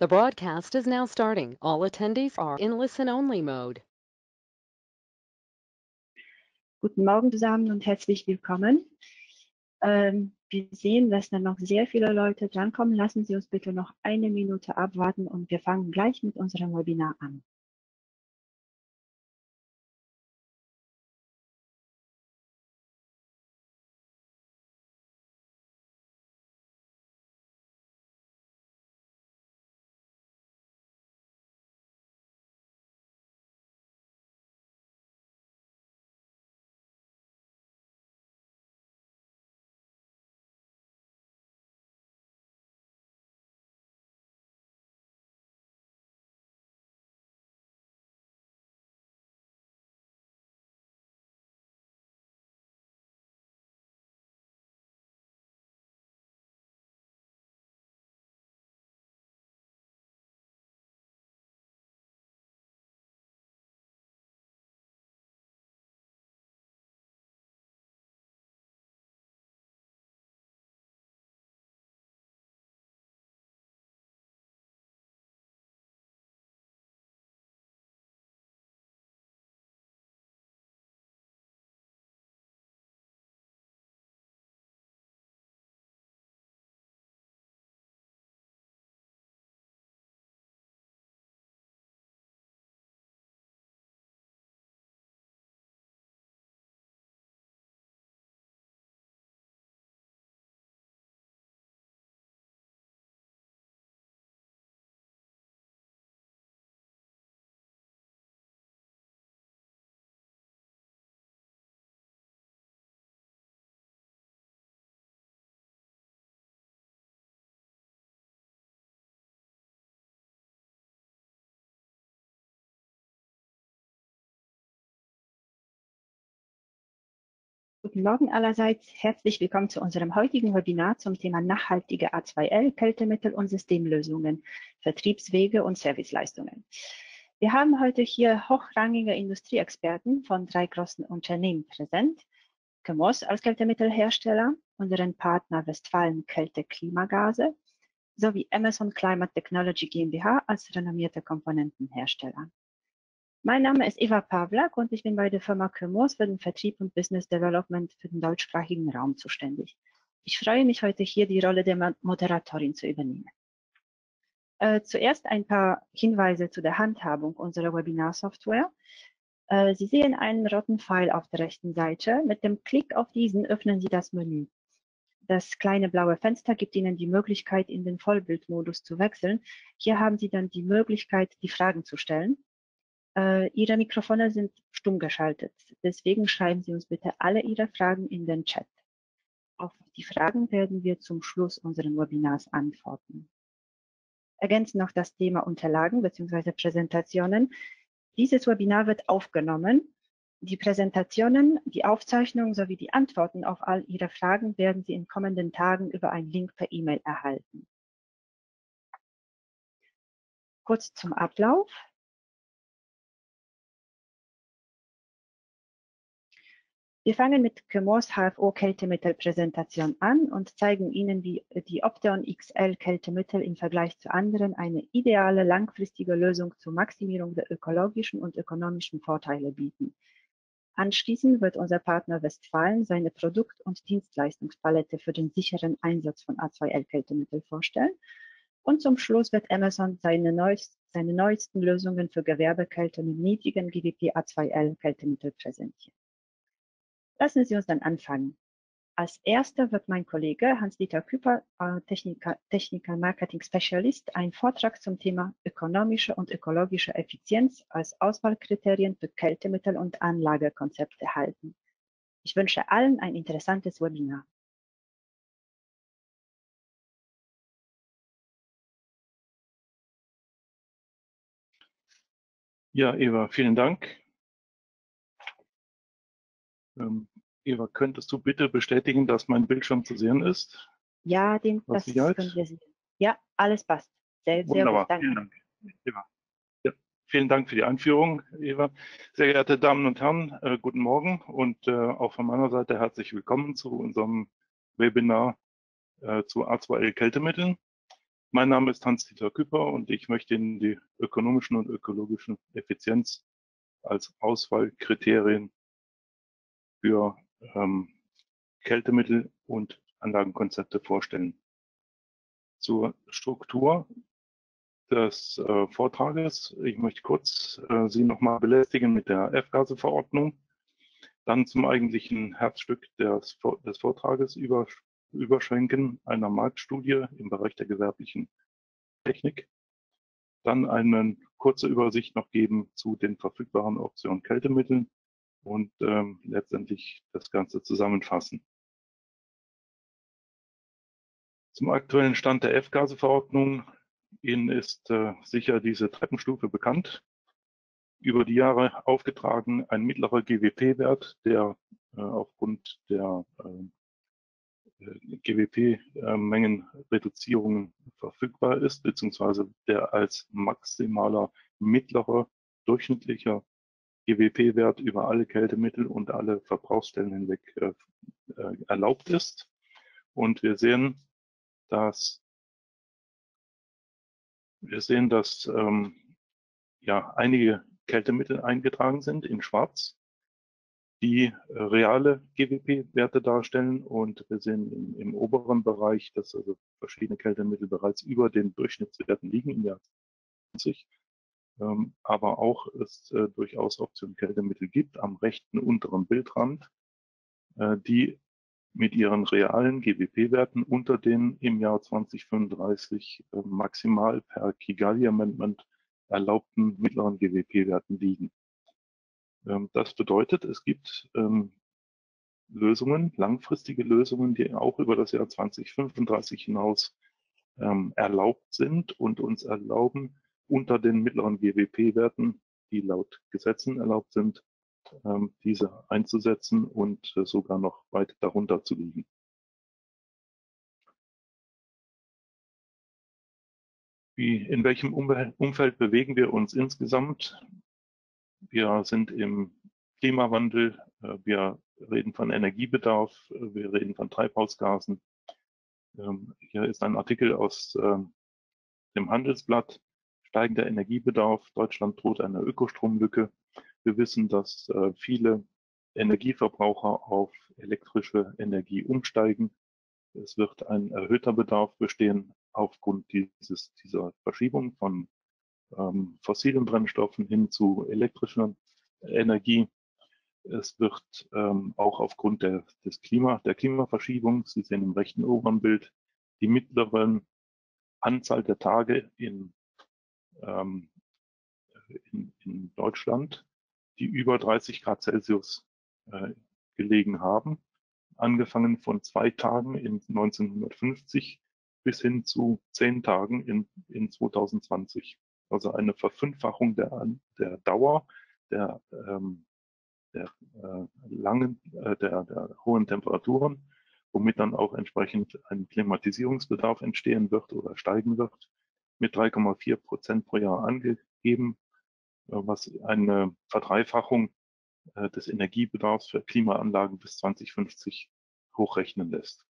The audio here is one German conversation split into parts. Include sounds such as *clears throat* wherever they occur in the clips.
The broadcast is now starting. All attendees are in listen-only mode. Guten Morgen zusammen und herzlich willkommen. Ähm, wir sehen, dass dann noch sehr viele Leute drankommen. Lassen Sie uns bitte noch eine Minute abwarten und wir fangen gleich mit unserem Webinar an. Guten Morgen allerseits. Herzlich willkommen zu unserem heutigen Webinar zum Thema nachhaltige A2L, Kältemittel und Systemlösungen, Vertriebswege und Serviceleistungen. Wir haben heute hier hochrangige Industrieexperten von drei großen Unternehmen präsent. Chemos als Kältemittelhersteller, unseren Partner Westfalen Kälte Klimagase sowie Amazon Climate Technology GmbH als renommierte Komponentenhersteller. Mein Name ist Eva Pawlak und ich bin bei der Firma Chemos für den Vertrieb und Business Development für den deutschsprachigen Raum zuständig. Ich freue mich heute hier die Rolle der Moderatorin zu übernehmen. Äh, zuerst ein paar Hinweise zu der Handhabung unserer Webinar-Software. Äh, Sie sehen einen roten Pfeil auf der rechten Seite. Mit dem Klick auf diesen öffnen Sie das Menü. Das kleine blaue Fenster gibt Ihnen die Möglichkeit, in den Vollbildmodus zu wechseln. Hier haben Sie dann die Möglichkeit, die Fragen zu stellen. Äh, Ihre Mikrofone sind stumm geschaltet. Deswegen schreiben Sie uns bitte alle Ihre Fragen in den Chat. Auf die Fragen werden wir zum Schluss unseren Webinars antworten. Ergänzen noch das Thema Unterlagen bzw. Präsentationen. Dieses Webinar wird aufgenommen. Die Präsentationen, die Aufzeichnung sowie die Antworten auf all Ihre Fragen werden Sie in kommenden Tagen über einen Link per E-Mail erhalten. Kurz zum Ablauf. Wir fangen mit Chemos HFO Kältemittelpräsentation an und zeigen Ihnen, wie die Opteon XL Kältemittel im Vergleich zu anderen eine ideale langfristige Lösung zur Maximierung der ökologischen und ökonomischen Vorteile bieten. Anschließend wird unser Partner Westfalen seine Produkt- und Dienstleistungspalette für den sicheren Einsatz von A2L Kältemittel vorstellen. Und zum Schluss wird Amazon seine, neuest, seine neuesten Lösungen für Gewerbekälte mit niedrigen GWP A2L Kältemittel präsentieren. Lassen Sie uns dann anfangen. Als erster wird mein Kollege Hans-Dieter Küper, äh, Techniker, Techniker Marketing Specialist, einen Vortrag zum Thema ökonomische und ökologische Effizienz als Auswahlkriterien für Kältemittel und Anlagekonzepte halten. Ich wünsche allen ein interessantes Webinar. Ja, Eva, vielen Dank. Ähm, Eva, könntest du bitte bestätigen, dass mein Bildschirm zu sehen ist? Ja, den, das können wir sehen. Ja, alles passt. Sehr, sehr Wunderbar, gut, danke. vielen Dank. Eva. Ja, vielen Dank für die Einführung, Eva. Sehr geehrte Damen und Herren, äh, guten Morgen und äh, auch von meiner Seite herzlich willkommen zu unserem Webinar äh, zu A2L Kältemitteln. Mein Name ist Hans-Dieter Küpper und ich möchte Ihnen die ökonomischen und ökologischen Effizienz als Auswahlkriterien für ähm, Kältemittel und Anlagenkonzepte vorstellen. Zur Struktur des äh, Vortrages. Ich möchte kurz äh, Sie nochmal belästigen mit der F-Gase-Verordnung. Dann zum eigentlichen Herzstück des, des Vortrages über, überschwenken einer Marktstudie im Bereich der gewerblichen Technik. Dann eine kurze Übersicht noch geben zu den verfügbaren Optionen Kältemitteln und ähm, letztendlich das Ganze zusammenfassen. Zum aktuellen Stand der F-Gase-Verordnung. Ihnen ist äh, sicher diese Treppenstufe bekannt. Über die Jahre aufgetragen ein mittlerer GWP-Wert, der äh, aufgrund der äh, GWP-Mengenreduzierungen verfügbar ist, beziehungsweise der als maximaler mittlerer durchschnittlicher GWP-Wert über alle Kältemittel und alle Verbrauchsstellen hinweg äh, äh, erlaubt ist. Und wir sehen, dass wir sehen, dass ähm, ja einige Kältemittel eingetragen sind in Schwarz die äh, reale GWP-Werte darstellen. Und wir sehen im, im, oberen Bereich, dass also verschiedene Kältemittel bereits über den Durchschnittswerten liegen im Jahr 20. Ähm, aber auch es äh, durchaus Optionen Kältemittel gibt am rechten unteren Bildrand, äh, die mit ihren realen GWP-Werten unter den im Jahr 2035 äh, maximal per Kigali Amendment erlaubten mittleren GWP-Werten liegen. Ähm, das bedeutet, es gibt ähm, Lösungen, langfristige Lösungen, die auch über das Jahr 2035 hinaus erlaubt sind und uns erlauben, unter den mittleren GWP-Werten, die laut Gesetzen erlaubt sind, diese einzusetzen und äh, sogar noch weit darunter zu liegen. Wie, in welchem Umfeld bewegen wir uns insgesamt? Wir sind im Klimawandel. Äh, wir reden von Energiebedarf. Äh, wir reden von Treibhausgasen. Ähm, hier ist ein Artikel aus ähm, dem Handelsblatt. Steigender Energiebedarf. Deutschland droht eine Ökostromlücke. Wir wissen, dass äh, viele Energieverbraucher auf elektrische Energie umsteigen. Es wird ein erhöhter Bedarf bestehen aufgrund dieses, dieser Verschiebung von ähm, fossilen Brennstoffen hin zu elektrischer Energie. Es wird ähm, auch aufgrund der, des Klima, der Klimaverschiebung, Sie sehen im rechten oberen Bild, die mittleren Anzahl der Tage in, ähm, in, in Deutschland, die über 30 Grad Celsius äh, gelegen haben, angefangen von zwei Tagen in 1950 bis hin zu zehn Tagen in, in 2020 also eine Verfünffachung der, der Dauer der, ähm, der äh, langen, äh, der, der hohen Temperaturen, womit dann auch entsprechend ein Klimatisierungsbedarf entstehen wird oder steigen wird, mit 3,4 Prozent pro Jahr angegeben, äh, was eine Verdreifachung äh, des Energiebedarfs für Klimaanlagen bis 2050 hochrechnen lässt.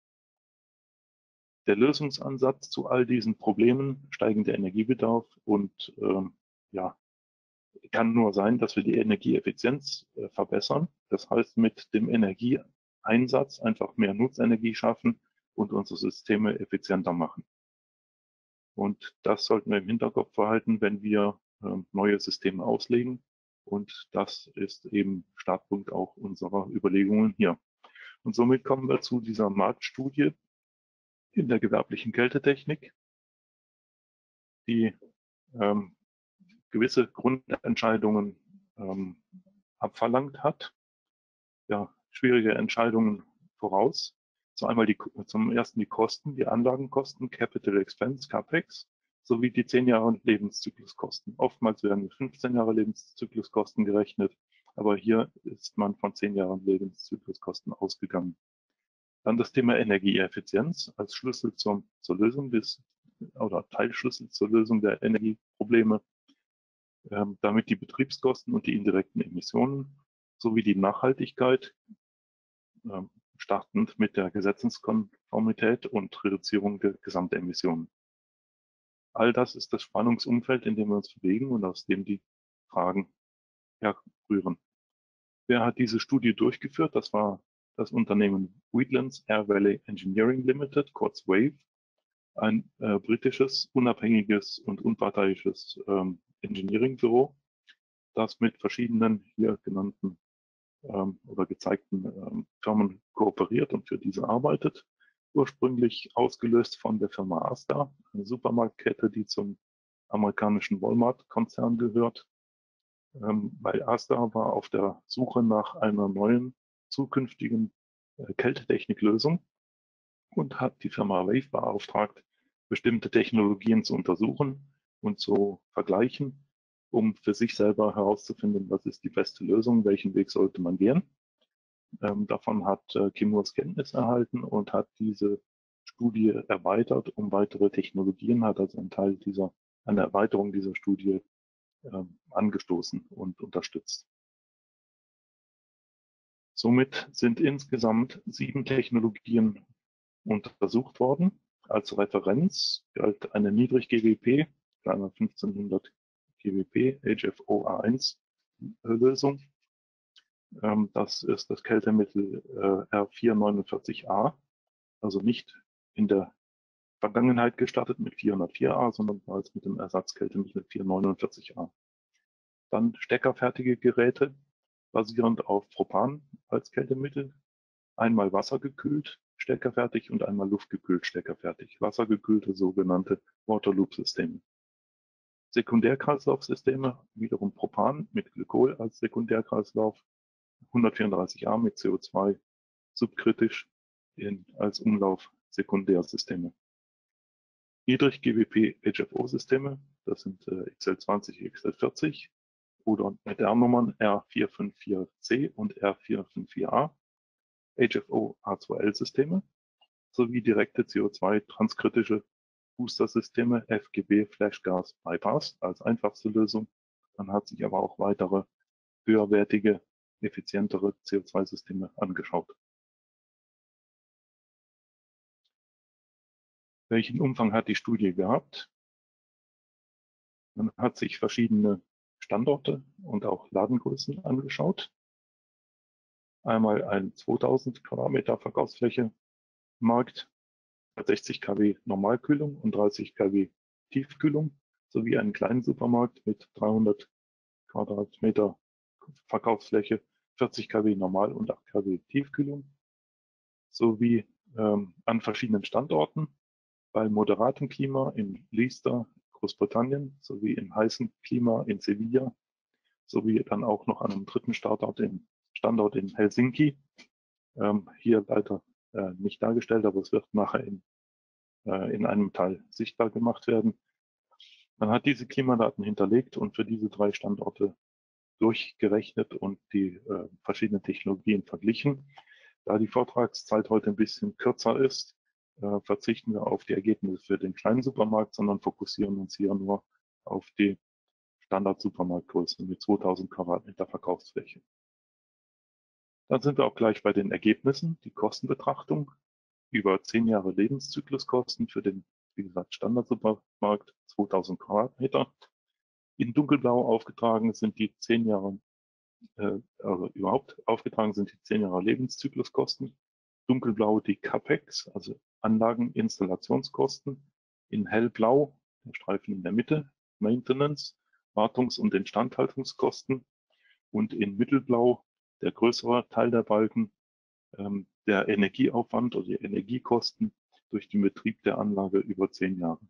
Der Lösungsansatz zu all diesen Problemen, steigender Energiebedarf und ähm, ja, kann nur sein, dass wir die Energieeffizienz äh, verbessern. Das heißt, mit dem Energieeinsatz einfach mehr Nutzenergie schaffen und unsere Systeme effizienter machen. Und das sollten wir im Hinterkopf behalten, wenn wir äh, neue Systeme auslegen. Und das ist eben Startpunkt auch unserer Überlegungen hier. Und somit kommen wir zu dieser Marktstudie, in der gewerblichen Kältetechnik, die ähm, gewisse Grundentscheidungen ähm, abverlangt hat. Ja, schwierige Entscheidungen voraus. Zum, einmal die, zum ersten die Kosten, die Anlagenkosten, Capital Expense, CAPEX, sowie die 10 Jahre Lebenszykluskosten. Oftmals werden mit 15 Jahre Lebenszykluskosten gerechnet, aber hier ist man von 10 Jahren Lebenszykluskosten ausgegangen. Dann das Thema Energieeffizienz als Schlüssel zur, zur Lösung des oder Teilschlüssel zur Lösung der Energieprobleme, ähm, damit die Betriebskosten und die indirekten Emissionen sowie die Nachhaltigkeit, ähm, startend mit der Gesetzeskonformität und Reduzierung der Gesamtemissionen. All das ist das Spannungsumfeld, in dem wir uns bewegen und aus dem die Fragen herrühren. Wer hat diese Studie durchgeführt? Das war das Unternehmen Wheatlands Air Valley Engineering Limited, kurz WAVE, ein äh, britisches, unabhängiges und unparteiisches ähm, Engineeringbüro, das mit verschiedenen hier genannten ähm, oder gezeigten ähm, Firmen kooperiert und für diese arbeitet. Ursprünglich ausgelöst von der Firma Asta, eine Supermarktkette, die zum amerikanischen Walmart-Konzern gehört. Ähm, weil Asta war auf der Suche nach einer neuen zukünftigen äh, Kältetechniklösung und hat die Firma Wave beauftragt, bestimmte Technologien zu untersuchen und zu vergleichen um für sich selber herauszufinden, was ist die beste Lösung, welchen Weg sollte man gehen. Ähm, davon hat äh, Kimurs Kenntnis erhalten und hat diese Studie erweitert um weitere Technologien, hat also einen Teil dieser, eine Erweiterung dieser Studie ähm, angestoßen und unterstützt. Somit sind insgesamt sieben Technologien untersucht worden. Als Referenz galt eine Niedrig-GWP, 1500 GWP HFO-A1 Lösung. Ähm, das ist das Kältemittel äh, R449A, also nicht in der Vergangenheit gestartet mit 404A, sondern bereits mit dem Ersatzkältemittel 449A. Dann steckerfertige Geräte basierend auf Propan als Kältemittel, einmal wassergekühlt steckerfertig und einmal luftgekühlt steckerfertig, wassergekühlte sogenannte Waterloop-Systeme. Sekundärkreislaufsysteme, wiederum Propan mit Glykol als Sekundärkreislauf, 134a mit CO2 subkritisch in, als Umlauf Sekundärsysteme. Niedrig GWP HFO-Systeme, das sind äh, XL20, XL40 oder mit R-Nummern R454C und R454A, HFO A2L-Systeme sowie direkte CO2-transkritische Booster-Systeme FGB Flashgas Bypass als einfachste Lösung. Man hat sich aber auch weitere höherwertige, effizientere CO2-Systeme angeschaut. Welchen Umfang hat die Studie gehabt? Man hat sich verschiedene Standorte und auch Ladengrößen angeschaut. Einmal ein 2000 Quadratmeter Verkaufsfläche Markt 60 kW Normalkühlung und 30 kW Tiefkühlung sowie einen kleinen Supermarkt mit 300 Quadratmeter Verkaufsfläche, 40 kW Normal- und 8 kW Tiefkühlung sowie ähm, an verschiedenen Standorten bei moderatem Klima in Leicester, Großbritannien sowie im heißen Klima in Sevilla sowie dann auch noch an einem dritten Standort in, Standort in Helsinki. Ähm, hier leider äh, nicht dargestellt, aber es wird nachher in, äh, in einem Teil sichtbar gemacht werden. Man hat diese Klimadaten hinterlegt und für diese drei Standorte durchgerechnet und die äh, verschiedenen Technologien verglichen. Da die Vortragszeit heute ein bisschen kürzer ist, äh, verzichten wir auf die Ergebnisse für den kleinen Supermarkt, sondern fokussieren uns hier nur auf die Standard-Supermarktgröße mit 2000 Quadratmeter Verkaufsfläche. Dann sind wir auch gleich bei den Ergebnissen. Die Kostenbetrachtung über zehn Jahre Lebenszykluskosten für den, wie gesagt, Standardsupermarkt 2000 Quadratmeter. In dunkelblau aufgetragen sind die zehn Jahre, äh, also überhaupt aufgetragen sind die zehn Jahre Lebenszykluskosten. Dunkelblau die CAPEX, also Anlageninstallationskosten. In hellblau, der Streifen in der Mitte, Maintenance, Wartungs- und Instandhaltungskosten. Und in mittelblau der größere Teil der Balken, ähm, der Energieaufwand oder die Energiekosten durch den Betrieb der Anlage über zehn Jahre.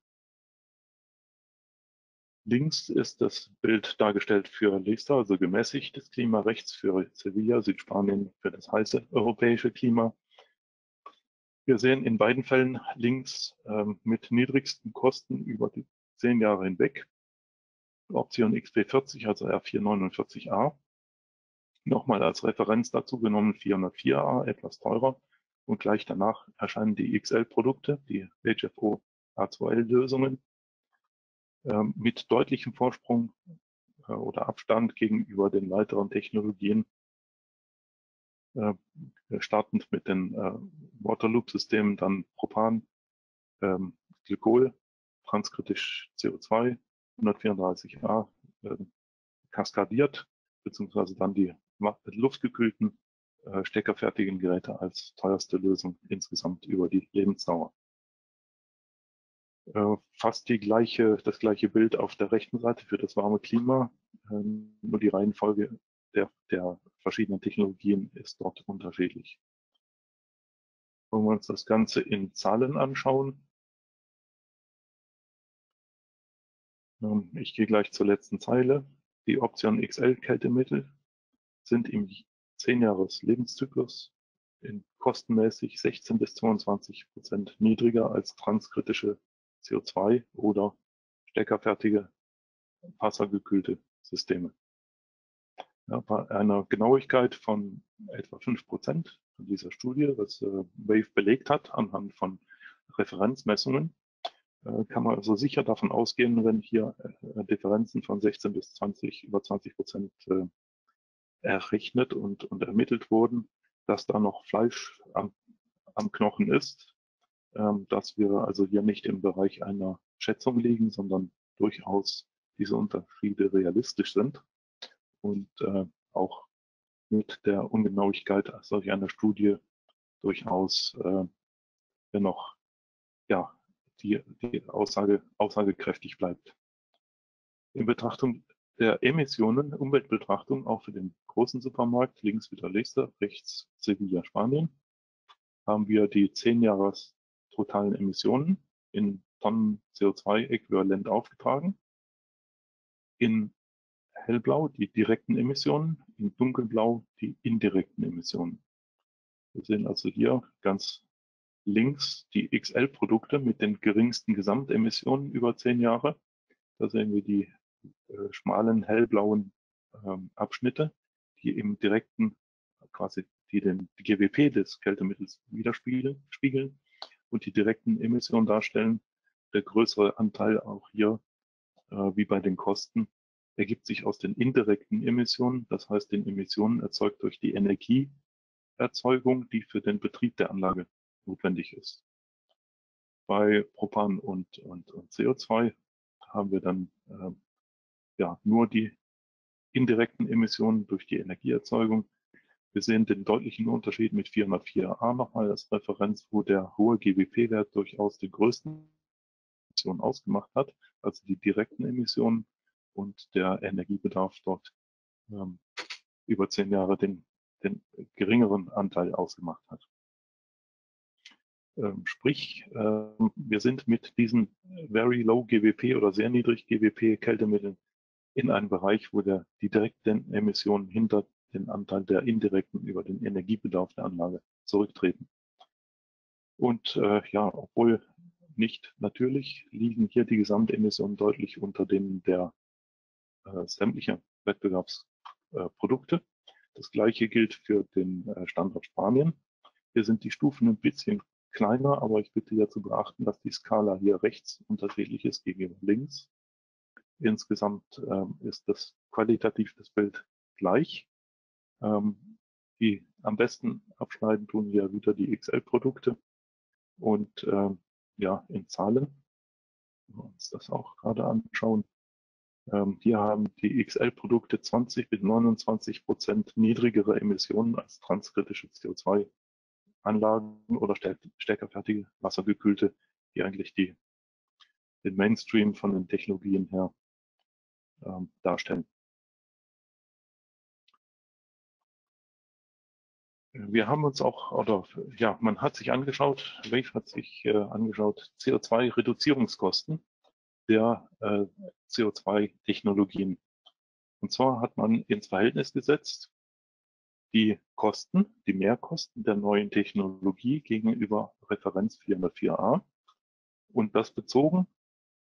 Links ist das Bild dargestellt für Leicester, also gemäßigtes Klima, rechts für Sevilla, Südspanien für das heiße europäische Klima. Wir sehen in beiden Fällen links ähm, mit niedrigsten Kosten über die zehn Jahre hinweg. Option XP40, also R449A. Nochmal als Referenz dazu genommen 404a, etwas teurer. Und gleich danach erscheinen die XL-Produkte, die HFO A2L-Lösungen, äh, mit deutlichem Vorsprung äh, oder Abstand gegenüber den weiteren Technologien, äh, startend mit den äh, Waterloop-Systemen, dann Propan, ähm, Glykol, transkritisch CO2 134a äh, kaskadiert, beziehungsweise dann die luftgekühlten äh, steckerfertigen Geräte als teuerste Lösung insgesamt über die Lebensdauer. Äh, fast die gleiche, das gleiche Bild auf der rechten Seite für das warme Klima, ähm, nur die Reihenfolge der, der verschiedenen Technologien ist dort unterschiedlich. Wenn wir uns das Ganze in Zahlen anschauen, ähm, ich gehe gleich zur letzten Zeile. Die Option XL Kältemittel sind im 10 Jahres Lebenszyklus in kostenmäßig 16 bis 22 Prozent niedriger als transkritische CO2 oder steckerfertige wassergekühlte Systeme. Ja, bei einer Genauigkeit von etwa 5 Prozent von dieser Studie, was äh, Wave belegt hat anhand von Referenzmessungen, äh, kann man also sicher davon ausgehen, wenn hier äh, Differenzen von 16 bis 20, über 20 Prozent äh, errechnet und, und ermittelt wurden, dass da noch Fleisch am, am Knochen ist, ähm, dass wir also hier nicht im Bereich einer Schätzung liegen, sondern durchaus diese Unterschiede realistisch sind und äh, auch mit der Ungenauigkeit solch einer Studie durchaus äh, dennoch ja, die, die Aussage aussagekräftig bleibt. In Betrachtung der Emissionen, Umweltbetrachtung, auch für den großen Supermarkt, links wieder Leicester, rechts Sevilla, Spanien, haben wir die 10 Jahres totalen Emissionen in Tonnen CO2-Äquivalent aufgetragen. In hellblau die direkten Emissionen, in dunkelblau die indirekten Emissionen. Wir sehen also hier ganz links die XL-Produkte mit den geringsten Gesamtemissionen über zehn Jahre. Da sehen wir die schmalen hellblauen ähm, Abschnitte, die im direkten, quasi die den GWP des Kältemittels widerspiegeln spiegeln und die direkten Emissionen darstellen. Der größere Anteil auch hier, äh, wie bei den Kosten, ergibt sich aus den indirekten Emissionen, das heißt den Emissionen erzeugt durch die Energieerzeugung, die für den Betrieb der Anlage notwendig ist. Bei Propan und, und, und CO2 haben wir dann äh, ja nur die indirekten Emissionen durch die Energieerzeugung. Wir sehen den deutlichen Unterschied mit 404a nochmal als Referenz, wo der hohe GWP-Wert durchaus die größten Emissionen ausgemacht hat, also die direkten Emissionen und der Energiebedarf dort ähm, über zehn Jahre den, den geringeren Anteil ausgemacht hat. Ähm, sprich, ähm, wir sind mit diesen Very Low GWP oder sehr niedrig GWP Kältemitteln in einem Bereich, wo der, die direkten Emissionen hinter den Anteil der indirekten über den Energiebedarf der Anlage zurücktreten. Und äh, ja, obwohl nicht natürlich, liegen hier die Gesamtemissionen deutlich unter denen der äh, sämtlicher Wettbewerbsprodukte. Äh, das gleiche gilt für den äh, Standort Spanien. Hier sind die Stufen ein bisschen kleiner, aber ich bitte ja zu beachten, dass die Skala hier rechts unterschiedlich ist gegenüber links. Insgesamt ähm, ist das qualitativ das Bild gleich. Ähm, die am besten abschneiden tun wir wieder die XL-Produkte und ähm, ja, in Zahlen, wenn wir uns das auch gerade anschauen, hier haben die XL-Produkte 20 bis 29 Prozent niedrigere Emissionen als transkritische CO2-Anlagen oder stärkerfertige wassergekühlte, die eigentlich die, den Mainstream von den Technologien her ähm, darstellen. Wir haben uns auch, oder ja, man hat sich angeschaut, Wave hat sich äh, angeschaut, CO2-Reduzierungskosten der äh, CO2-Technologien. Und zwar hat man ins Verhältnis gesetzt die Kosten, die Mehrkosten der neuen Technologie gegenüber Referenz 404a und das bezogen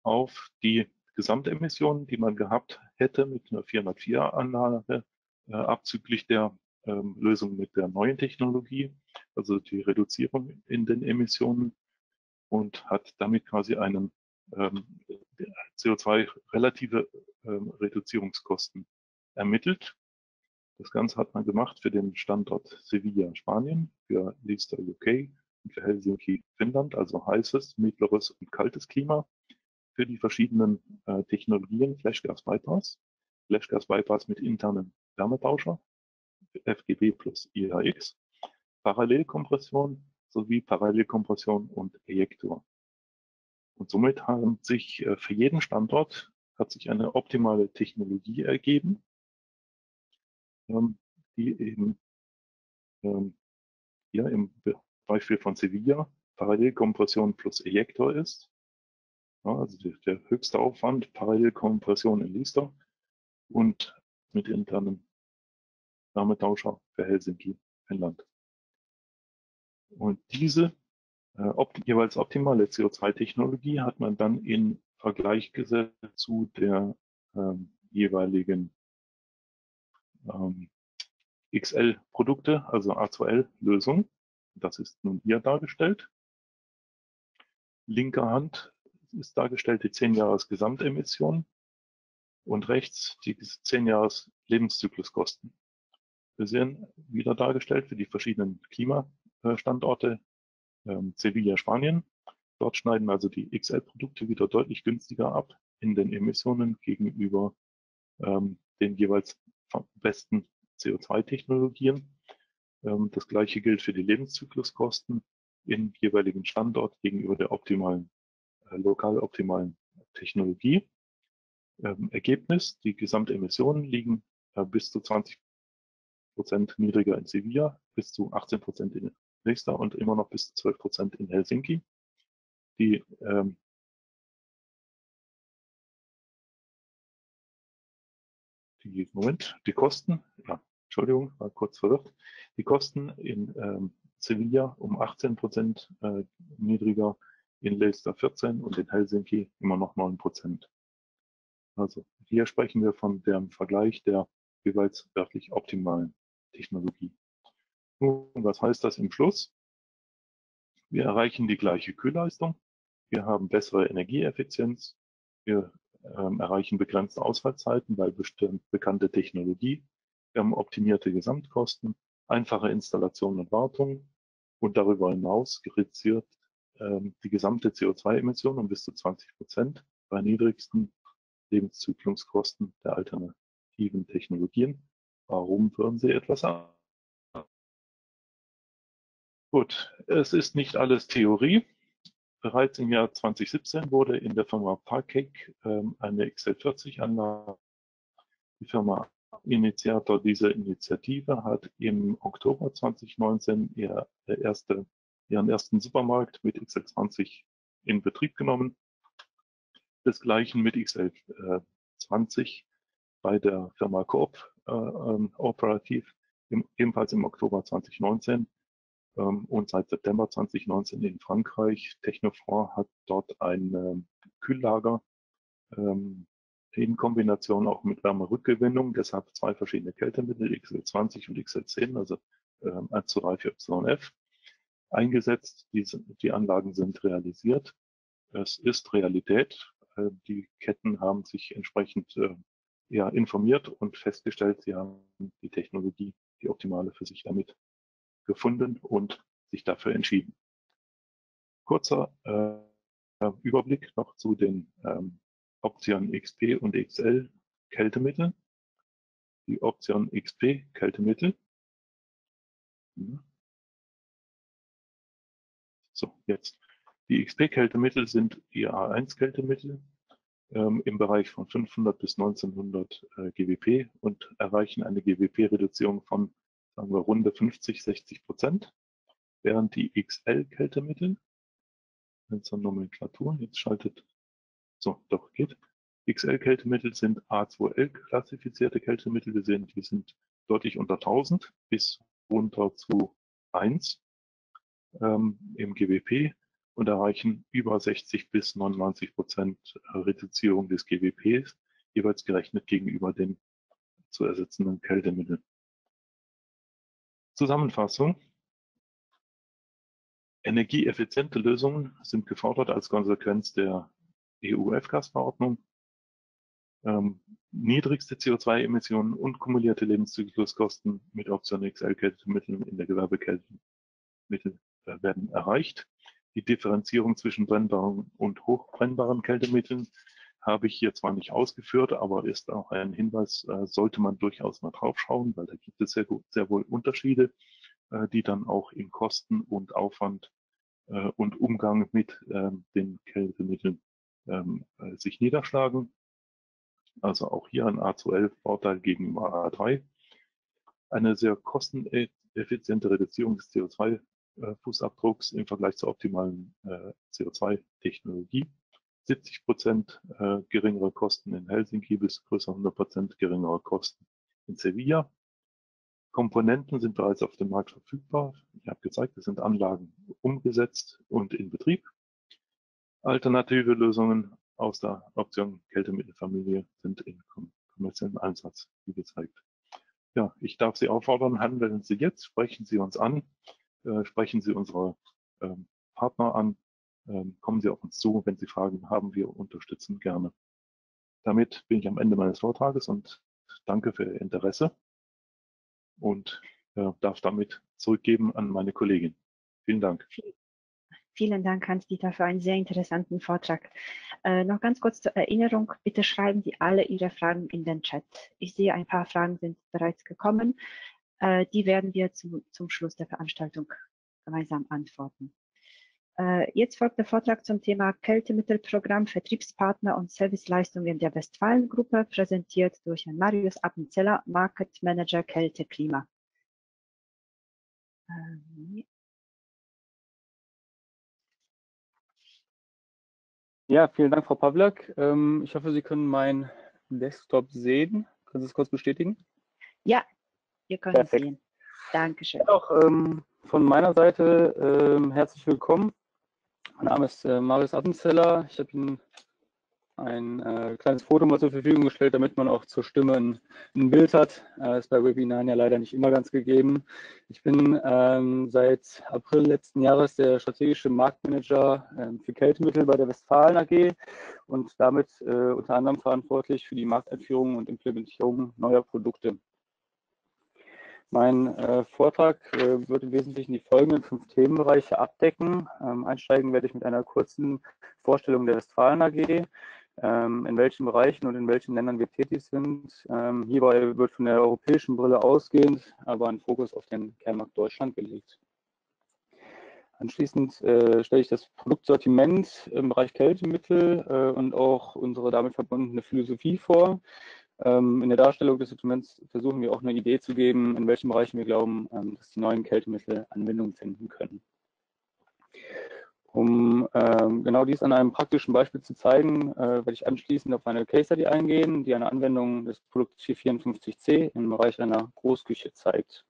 auf die Gesamtemissionen, die man gehabt hätte mit einer 404-Anlage, äh, abzüglich der ähm, Lösung mit der neuen Technologie, also die Reduzierung in den Emissionen und hat damit quasi einen ähm, CO2-relative ähm, Reduzierungskosten ermittelt. Das Ganze hat man gemacht für den Standort Sevilla, Spanien, für Leicester, UK und für Helsinki, Finnland, also heißes, mittleres und kaltes Klima. Für die verschiedenen äh, Technologien Flashgas Bypass, Flashgas Bypass mit internem Wärmetauscher, FGB plus IAX, Parallelkompression sowie Parallelkompression und Ejektor. Und somit haben sich äh, für jeden Standort hat sich eine optimale Technologie ergeben, ähm, die eben ähm, hier im Beispiel von Sevilla Parallelkompression plus Ejektor ist. Also der höchste Aufwand, Parallelkompression in Lister und mit internem Wärmetauscher für Helsinki, Finnland. Und diese äh, opt jeweils optimale CO2-Technologie hat man dann in Vergleich gesetzt zu der ähm, jeweiligen ähm, XL-Produkte, also A2L-Lösung. Das ist nun hier dargestellt. Linker Hand ist dargestellt die 10 Jahres Gesamtemission und rechts die 10 Jahres Lebenszykluskosten. Wir sehen wieder dargestellt für die verschiedenen Klimastandorte ähm, Sevilla, Spanien. Dort schneiden also die XL-Produkte wieder deutlich günstiger ab in den Emissionen gegenüber ähm, den jeweils besten CO2-Technologien. Ähm, das gleiche gilt für die Lebenszykluskosten im jeweiligen Standort gegenüber der optimalen, lokal optimalen Technologie. Ähm, Ergebnis, die Gesamtemissionen liegen äh, bis zu 20 Prozent niedriger in Sevilla, bis zu 18 Prozent in Riesta und immer noch bis zu 12 Prozent in Helsinki. Die ähm, Moment, die Kosten, ja, Entschuldigung, war kurz verwirrt. Die Kosten in ähm, Sevilla um 18 Prozent äh, niedriger, in Leicester 14 und in Helsinki immer noch 9 Prozent. Also hier sprechen wir von dem Vergleich der jeweils wirklich optimalen Technologie. Nun, was heißt das im Schluss? Wir erreichen die gleiche Kühlleistung, wir haben bessere Energieeffizienz, wir ähm, erreichen begrenzte Ausfallzeiten bei bestimmt bekannte Technologie, wir haben optimierte Gesamtkosten, einfache Installation und Wartung und darüber hinaus reduziert die gesamte CO2-Emission um bis zu 20 Prozent bei niedrigsten Lebenszyklungskosten der alternativen Technologien. Warum würden Sie etwas an? Gut, es ist nicht alles Theorie. Bereits im Jahr 2017 wurde in der Firma Parkek ähm, eine XL40-Anlage. Die Firma Initiator dieser Initiative hat im Oktober 2019 ihr erste, ihren ersten Supermarkt mit XL20 in Betrieb genommen. Desgleichen mit XL20 bei der Firma Coop äh, ähm, operativ, im, ebenfalls im Oktober 2019 ähm, und seit September 2019 in Frankreich. Technofort hat dort ein ähm, Kühllager ähm, in Kombination auch mit Wärmerückgewinnung, deshalb zwei verschiedene Kältemittel, XL20 und XL10, also ähm, 1 zu 3 für YF, eingesetzt. Die, die Anlagen sind realisiert. Es ist Realität. Äh, die Ketten haben sich entsprechend äh, ja, informiert und festgestellt, sie haben die Technologie, die optimale für sich damit gefunden und sich dafür entschieden. Kurzer äh, Überblick noch zu den ähm, Option XP und XL Kältemittel. Die Option XP Kältemittel. So, jetzt. Die XP-Kältemittel sind IA1-Kältemittel ähm, im Bereich von 500 bis 1900 äh, GWP und erreichen eine GWP-Reduzierung von, sagen wir, runde 50, 60 Prozent, während die XL-Kältemittel, zur Nomenklatur, jetzt schaltet, so, doch geht. XL-Kältemittel sind A2L-klassifizierte Kältemittel. Wir sehen, die sind deutlich unter 1000 bis runter zu 1 ähm, im GWP und erreichen über 60 bis 99 Prozent Reduzierung des GWPs, jeweils gerechnet gegenüber den zu ersetzenden Kältemitteln. Zusammenfassung. Energieeffiziente Lösungen sind gefordert als Konsequenz der EU-F-Gas-Verordnung. Ähm, niedrigste CO2-Emissionen und kumulierte Lebenszykluskosten mit Option XL-Kältemitteln in der Gewerbekältemittel äh, werden erreicht. Die Differenzierung zwischen brennbaren und hochbrennbaren Kältemitteln habe ich hier zwar nicht ausgeführt, aber ist auch ein Hinweis, äh, sollte man durchaus mal drauf schauen, weil da gibt es sehr, gut, sehr wohl Unterschiede, äh, die dann auch in Kosten und Aufwand äh, und Umgang mit ähm, den Kältemitteln ähm, äh, sich niederschlagen. Also auch hier ein A211-Vorteil gegenüber A3. Eine sehr kosteneffiziente Reduzierung des CO2-Fußabdrucks im Vergleich zur optimalen äh, CO2-Technologie. 70 Prozent äh, geringere Kosten in Helsinki bis größer 100 Prozent geringere Kosten in Sevilla. Komponenten sind bereits auf dem Markt verfügbar. Ich habe gezeigt, es sind Anlagen umgesetzt und in Betrieb. Alternative Lösungen aus der Option Kältemittelfamilie sind in kommerziellen Einsatz, wie gezeigt. Ja, ich darf Sie auffordern, handeln Sie jetzt, sprechen Sie uns an, äh, sprechen Sie unsere ähm, Partner an, ähm, kommen Sie auf uns zu, wenn Sie Fragen haben, wir unterstützen gerne. Damit bin ich am Ende meines Vortrages und danke für Ihr Interesse und äh, darf damit zurückgeben an meine Kollegin. Vielen Dank. Vielen Dank, Hans-Dieter, für einen sehr interessanten Vortrag. Äh, noch ganz kurz zur Erinnerung, bitte schreiben Sie alle Ihre Fragen in den Chat. Ich sehe, ein paar Fragen sind bereits gekommen. Äh, die werden wir zu, zum Schluss der Veranstaltung gemeinsam antworten. Äh, jetzt folgt der Vortrag zum Thema Kältemittelprogramm, Vertriebspartner und Serviceleistungen der Westfalen-Gruppe, präsentiert durch Herrn Marius Appenzeller, Market Manager Kälte Klima. Ähm, Ja, vielen Dank, Frau Pawlak. Ähm, ich hoffe, Sie können meinen Desktop sehen. Können Sie es kurz bestätigen? Ja, wir können Perfekt. sehen. Dankeschön. Ja, auch ähm, von meiner Seite ähm, herzlich willkommen. Mein Name ist äh, Marius Appenzeller. Ich habe Ihnen ein äh, kleines Foto mal zur Verfügung gestellt, damit man auch zur Stimme ein, ein Bild hat. Äh, ist bei Webinaren ja leider nicht immer ganz gegeben. Ich bin ähm, seit April letzten Jahres der strategische Marktmanager äh, für Kältemittel bei der Westfalen AG und damit äh, unter anderem verantwortlich für die Markteinführung und Implementierung neuer Produkte. Mein äh, Vortrag äh, wird im Wesentlichen die folgenden fünf Themenbereiche abdecken. Ähm, einsteigen werde ich mit einer kurzen Vorstellung der Westfalen AG, ähm, in welchen Bereichen und in welchen Ländern wir tätig sind. Ähm, hierbei wird von der europäischen Brille ausgehend aber ein Fokus auf den Kernmarkt Deutschland gelegt. Anschließend äh, stelle ich das Produktsortiment im Bereich Kältemittel äh, und auch unsere damit verbundene Philosophie vor. Ähm, in der Darstellung des Dokuments versuchen wir auch eine Idee zu geben, in welchen Bereichen wir glauben, ähm, dass die neuen Kältemittel Anwendung finden können. Um ähm, genau dies an einem praktischen Beispiel zu zeigen, äh, werde ich anschließend auf eine Case Study eingehen, die eine Anwendung des Produkts 454C im Bereich einer Großküche zeigt.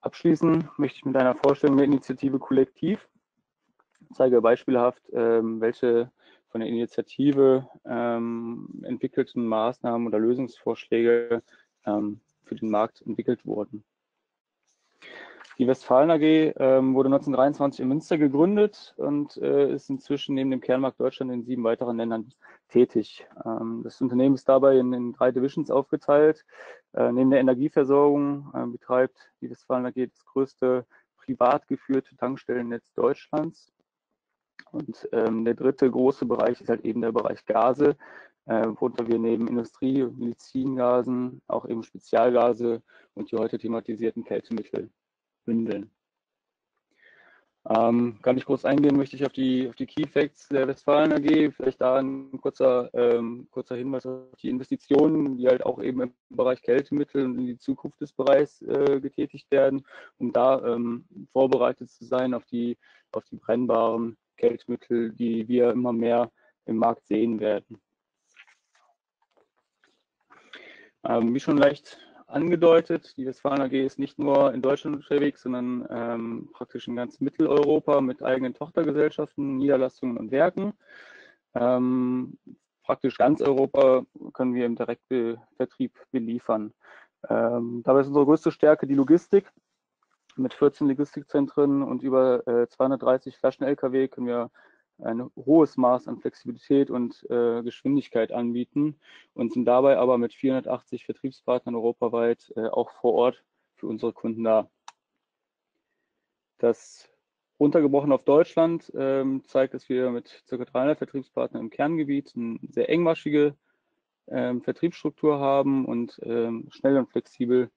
Abschließen möchte ich mit einer Vorstellung der Initiative Kollektiv. Ich zeige beispielhaft, welche von der Initiative ähm, entwickelten Maßnahmen oder Lösungsvorschläge ähm, für den Markt entwickelt wurden. Die Westfalen AG ähm, wurde 1923 in Münster gegründet und äh, ist inzwischen neben dem Kernmarkt Deutschland in sieben weiteren Ländern tätig. Ähm, das Unternehmen ist dabei in, in drei Divisions aufgeteilt. Äh, neben der Energieversorgung äh, betreibt die Westfalen AG das größte privat geführte Tankstellennetz Deutschlands. Und ähm, der dritte große Bereich ist halt eben der Bereich Gase, äh, worunter wir neben Industrie- und Medizingasen auch eben Spezialgase und die heute thematisierten Kältemittel bündeln. Ähm, gar nicht groß eingehen möchte ich auf die, auf die Key Facts der Westfalen AG. Vielleicht da ein kurzer, ähm, kurzer Hinweis auf die Investitionen, die halt auch eben im Bereich Kältemittel und in die Zukunft des Bereichs äh, getätigt werden, um da ähm, vorbereitet zu sein auf die, auf die brennbaren Kältemittel, die wir immer mehr im Markt sehen werden. Ähm, wie schon leicht angedeutet. Die Westfalen AG ist nicht nur in Deutschland unterwegs, sondern ähm, praktisch in ganz Mitteleuropa mit eigenen Tochtergesellschaften, Niederlassungen und Werken. Ähm, praktisch ganz Europa können wir im direkten Vertrieb beliefern. Ähm, dabei ist unsere größte Stärke die Logistik. Mit 14 Logistikzentren und über äh, 230 Flaschen-Lkw können wir ein hohes Maß an Flexibilität und äh, Geschwindigkeit anbieten und sind dabei aber mit 480 Vertriebspartnern europaweit äh, auch vor Ort für unsere Kunden da. Das runtergebrochen auf Deutschland ähm, zeigt, dass wir mit ca. 300 Vertriebspartnern im Kerngebiet eine sehr engmaschige ähm, Vertriebsstruktur haben und ähm, schnell und flexibel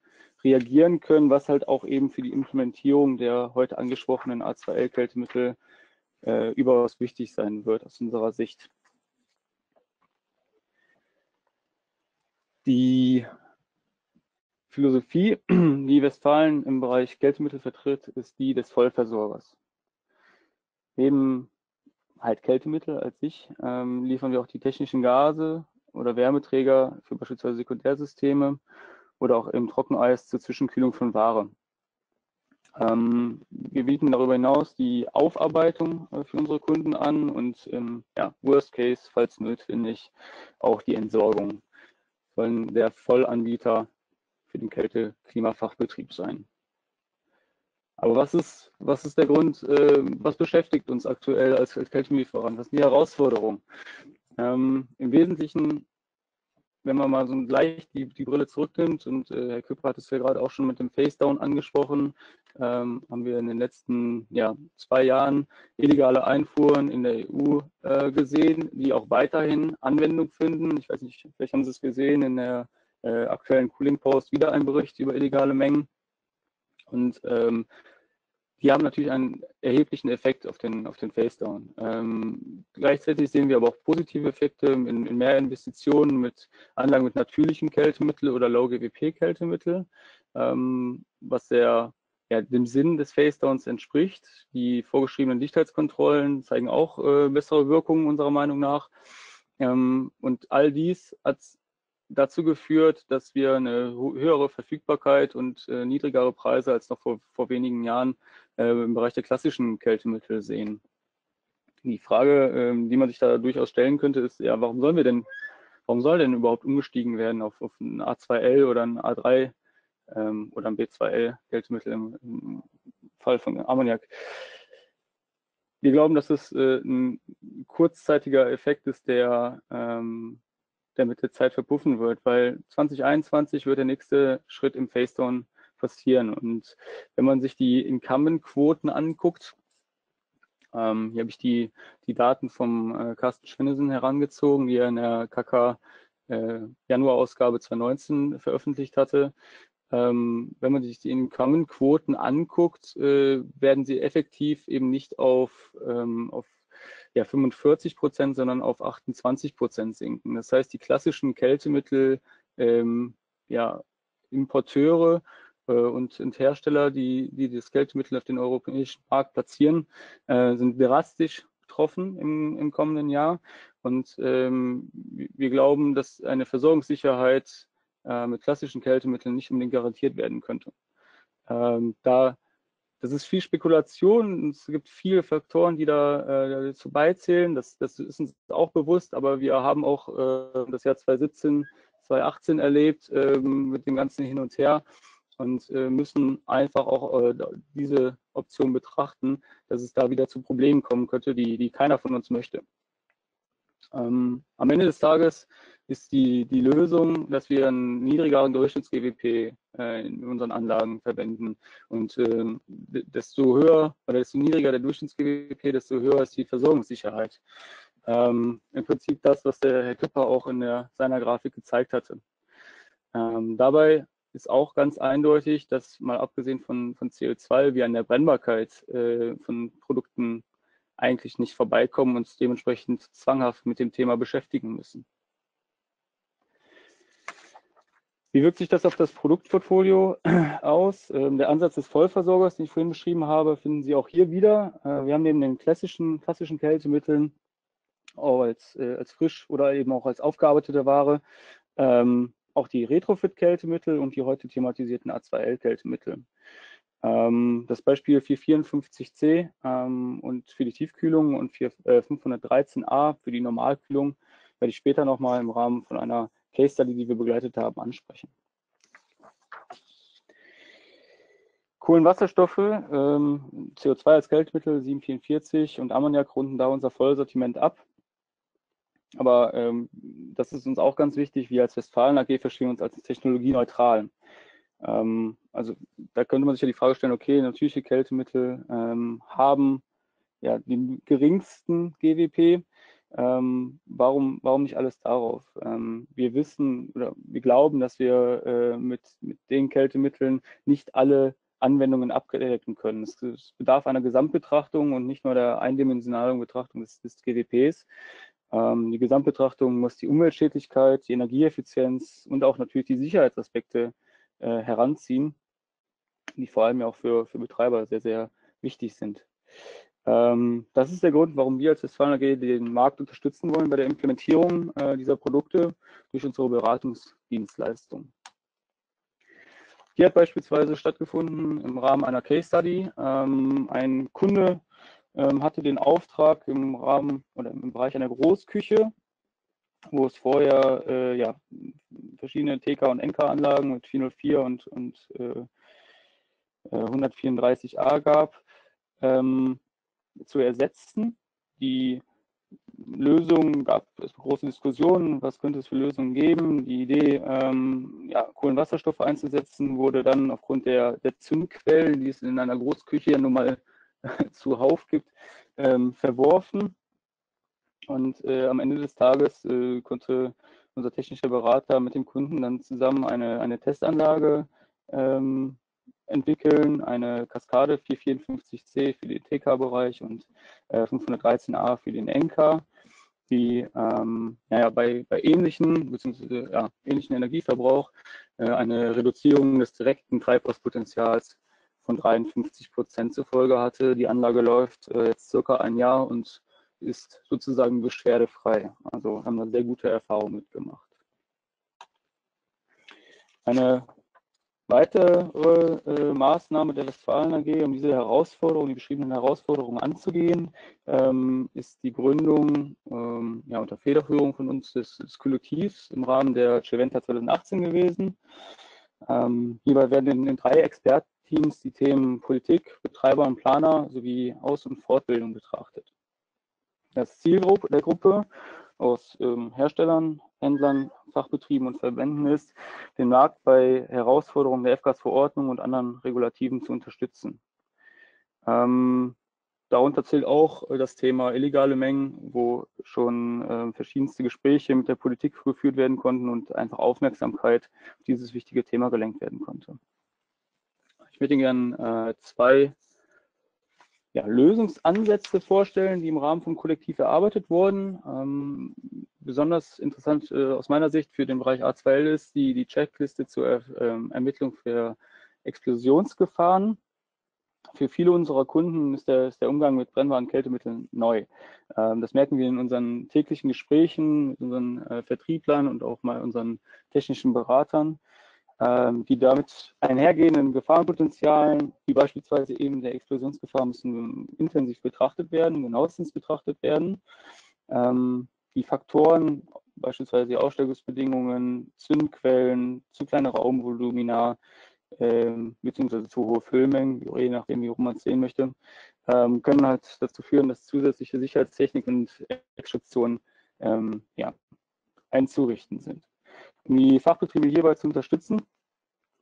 reagieren können, was halt auch eben für die Implementierung der heute angesprochenen A2L-Kältemittel äh, überaus wichtig sein wird aus unserer Sicht. Die Philosophie, *clears throat* die Westfalen im Bereich Kältemittel vertritt, ist die des Vollversorgers. Neben halt Kältemittel als sich ähm, liefern wir auch die technischen Gase oder Wärmeträger für beispielsweise Sekundärsysteme oder auch im Trockeneis zur Zwischenkühlung von Ware. Ähm, wir bieten darüber hinaus die Aufarbeitung äh, für unsere Kunden an und im ja, Worst Case, falls notwendig, auch die Entsorgung. Sollen der Vollanbieter für den Kälte-Klimafachbetrieb sein. Aber was ist, was ist der Grund, äh, was beschäftigt uns aktuell als, als Kältelieferant? Was sind die Herausforderungen? Ähm, Im Wesentlichen wenn man mal so leicht die, die Brille zurücknimmt, und äh, Herr Küpper hat es ja gerade auch schon mit dem Face-Down angesprochen, ähm, haben wir in den letzten ja, zwei Jahren illegale Einfuhren in der EU äh, gesehen, die auch weiterhin Anwendung finden. Ich weiß nicht, vielleicht haben Sie es gesehen, in der äh, aktuellen Cooling Post wieder ein Bericht über illegale Mengen. Und ähm, die haben natürlich einen erheblichen Effekt auf den, auf den Face-Down. Ähm, gleichzeitig sehen wir aber auch positive Effekte in, in mehr Investitionen mit Anlagen mit natürlichen Kältemittel oder Low-GWP-Kältemittel, ähm, was sehr ja, dem Sinn des Face-Downs entspricht. Die vorgeschriebenen Dichtheitskontrollen zeigen auch äh, bessere Wirkungen unserer Meinung nach. Ähm, und all dies hat dazu geführt, dass wir eine höhere Verfügbarkeit und äh, niedrigere Preise als noch vor, vor wenigen Jahren äh, im Bereich der klassischen Kältemittel sehen. Die Frage, äh, die man sich da durchaus stellen könnte, ist, ja, warum sollen wir denn, warum soll denn überhaupt umgestiegen werden auf, auf ein A2L oder ein A3 ähm, oder ein B2L Kältemittel im, im Fall von Ammoniak? Wir glauben, dass es äh, ein kurzzeitiger Effekt ist, der ähm, der mit der Zeit verpuffen wird, weil 2021 wird der nächste Schritt im Facedown passieren. Und wenn man sich die Incumbent-Quoten anguckt, ähm, hier habe ich die, die Daten vom äh, Carsten Schwinnesen herangezogen, die er in der KK äh, Januar-Ausgabe 2019 veröffentlicht hatte. Ähm, wenn man sich die Incumbent-Quoten anguckt, äh, werden sie effektiv eben nicht auf, ähm, auf ja, 45 Prozent, sondern auf 28 Prozent sinken. Das heißt, die klassischen Kältemittel, ähm, ja, Importeure äh, und, und, Hersteller, die, die das Kältemittel auf den europäischen Markt platzieren, äh, sind drastisch betroffen im, im kommenden Jahr. Und ähm, wir glauben, dass eine Versorgungssicherheit äh, mit klassischen Kältemitteln nicht unbedingt garantiert werden könnte. Ähm, da das ist viel Spekulation. Es gibt viele Faktoren, die da äh, dazu beizählen. Das, das, ist uns auch bewusst, aber wir haben auch äh, das Jahr 2017, 2018 erlebt äh, mit dem ganzen Hin und Her und äh, müssen einfach auch äh, diese Option betrachten, dass es da wieder zu Problemen kommen könnte, die, die keiner von uns möchte. Ähm, am Ende des Tages ist die, die Lösung, dass wir einen niedrigeren Durchschnitts-GWP äh, in unseren Anlagen verwenden. Und ähm, desto höher oder desto niedriger der Durchschnitts-GWP, desto höher ist die Versorgungssicherheit. Ähm, Im Prinzip das, was der Herr Küpper auch in der, seiner Grafik gezeigt hatte. Ähm, dabei ist auch ganz eindeutig, dass mal abgesehen von, von CO2 wir an der Brennbarkeit äh, von Produkten eigentlich nicht vorbeikommen und uns dementsprechend zwanghaft mit dem Thema beschäftigen müssen. Wie wirkt sich das auf das Produktportfolio *clears throat* aus? Ähm, der Ansatz des Vollversorgers, den ich vorhin beschrieben habe, finden Sie auch hier wieder. Äh, wir haben neben den klassischen, klassischen Kältemitteln auch als, äh, als frisch oder eben auch als aufgearbeitete Ware ähm, auch die Retrofit-Kältemittel und die heute thematisierten A2L-Kältemittel. Ähm, das Beispiel 454C ähm, und für die Tiefkühlung und 4, äh, 513a für die Normalkühlung werde ich später nochmal im Rahmen von einer Case Study, die wir begleitet haben, ansprechen. Kohlenwasserstoffe, ähm, CO2 als Kältemittel 744 und Ammoniak runden da unser Vollsortiment ab. Aber ähm, das ist uns auch ganz wichtig. Wir als Westfalen AG verstehen uns als technologieneutral. Ähm, also da könnte man sich ja die Frage stellen, okay, natürliche Kältemittel ähm, haben ja den geringsten GWP. Ähm, warum, warum nicht alles darauf? Ähm, wir wissen oder wir glauben, dass wir äh, mit, mit den Kältemitteln nicht alle Anwendungen abdecken können. Es, es, bedarf einer Gesamtbetrachtung und nicht nur der eindimensionalen Betrachtung des, des GWPs. Ähm, die Gesamtbetrachtung muss die Umweltschädlichkeit, die Energieeffizienz und auch natürlich die Sicherheitsaspekte äh, heranziehen, die vor allem ja auch für, für Betreiber sehr, sehr wichtig sind. Ähm, das ist der Grund, warum wir als Westfalen AG den Markt unterstützen wollen bei der Implementierung äh, dieser Produkte durch unsere Beratungsdienstleistung. Hier hat beispielsweise stattgefunden im Rahmen einer Case Study. Ähm, ein Kunde ähm, hatte den Auftrag im Rahmen oder im Bereich einer Großküche, wo es vorher äh, ja, verschiedene TK- und NK-Anlagen mit 404 und, und äh, 134a äh, gab, ähm, zu ersetzen. Die Lösung gab es große Diskussionen, was könnte es für Lösungen geben. Die Idee, ähm, ja, Kohlenwasserstoffe einzusetzen, wurde dann aufgrund der, der Zündquellen, die es in einer Großküche ja nun mal *laughs* zuhauf gibt, ähm, verworfen. Und äh, am Ende des Tages äh, konnte unser technischer Berater mit dem Kunden dann zusammen eine, eine Testanlage ähm, entwickeln, eine Kaskade 454C für den TK-Bereich und äh, 513A für den NK, die ähm, naja, bei, bei ähnlichen bzw. Ja, ähnlichen Energieverbrauch äh, eine Reduzierung des direkten Treibhauspotenzials von 53 Prozent zur Folge hatte. Die Anlage läuft äh, jetzt circa ein Jahr und ist sozusagen beschwerdefrei. Also haben wir sehr gute Erfahrungen mitgemacht. Eine weitere äh, Maßnahme der Westfalen AG, um diese Herausforderungen, die beschriebenen Herausforderungen anzugehen, ähm, ist die Gründung ähm, ja, unter Federführung von uns des, des Kollektivs im Rahmen der Ceventa 2018 gewesen. Ähm, hierbei werden in, in drei Expertteams die Themen Politik, Betreiber und Planer sowie Aus- und Fortbildung betrachtet. Das Ziel der Gruppe aus ähm, Herstellern, Händlern, Fachbetrieben und Verbänden ist, den Markt bei Herausforderungen der F-Gas-Verordnung und anderen Regulativen zu unterstützen. Ähm, darunter zählt auch das Thema illegale Mengen, wo schon äh, verschiedenste Gespräche mit der Politik geführt werden konnten und einfach Aufmerksamkeit auf dieses wichtige Thema gelenkt werden konnte. Ich Ihnen gerne äh, zwei ja, Lösungsansätze vorstellen, die im Rahmen vom Kollektiv erarbeitet wurden. Ähm, besonders interessant äh, aus meiner Sicht für den Bereich A2L ist die, die Checkliste zur er, ähm, Ermittlung für Explosionsgefahren. Für viele unserer Kunden ist der, ist der Umgang mit brennbaren Kältemitteln neu. Ähm, das merken wir in unseren täglichen Gesprächen mit unseren äh, Vertrieblern und auch mal unseren technischen Beratern. Ähm, die damit einhergehenden Gefahrenpotenzialen, wie beispielsweise eben der Explosionsgefahr, müssen intensiv betrachtet werden, genauestens betrachtet werden. Ähm, die Faktoren, beispielsweise die Ausstellungsbedingungen, Zündquellen, zu kleine Raumvolumina, ähm, beziehungsweise zu hohe Füllmengen, je nachdem, wie man es sehen möchte, können halt dazu führen, dass zusätzliche Sicherheitstechnik und Extraktion ja, einzurichten sind. Um die Fachbetriebe hierbei zu unterstützen,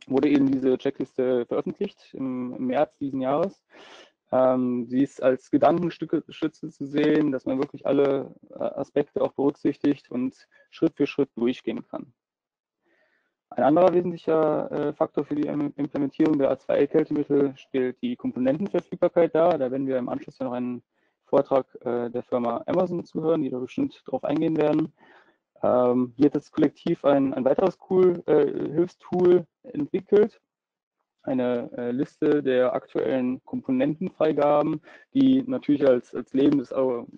wurde eben diese Checkliste veröffentlicht im, März diesen Jahres. Ähm, sie ist als Gedankenstütze zu sehen, dass man wirklich alle äh, Aspekte auch berücksichtigt und Schritt für Schritt durchgehen kann. Ein anderer wesentlicher äh, Faktor für die Implementierung der A2L-Kältemittel stellt die Komponentenverfügbarkeit dar. Da werden wir im Anschluss noch einen Vortrag äh, der Firma Amazon zuhören, die da bestimmt darauf eingehen werden. Ähm, hier hat das Kollektiv ein, ein weiteres cool, äh, Hilfstool entwickelt, eine äh, Liste der aktuellen Komponentenfreigaben, die natürlich als, als lebendes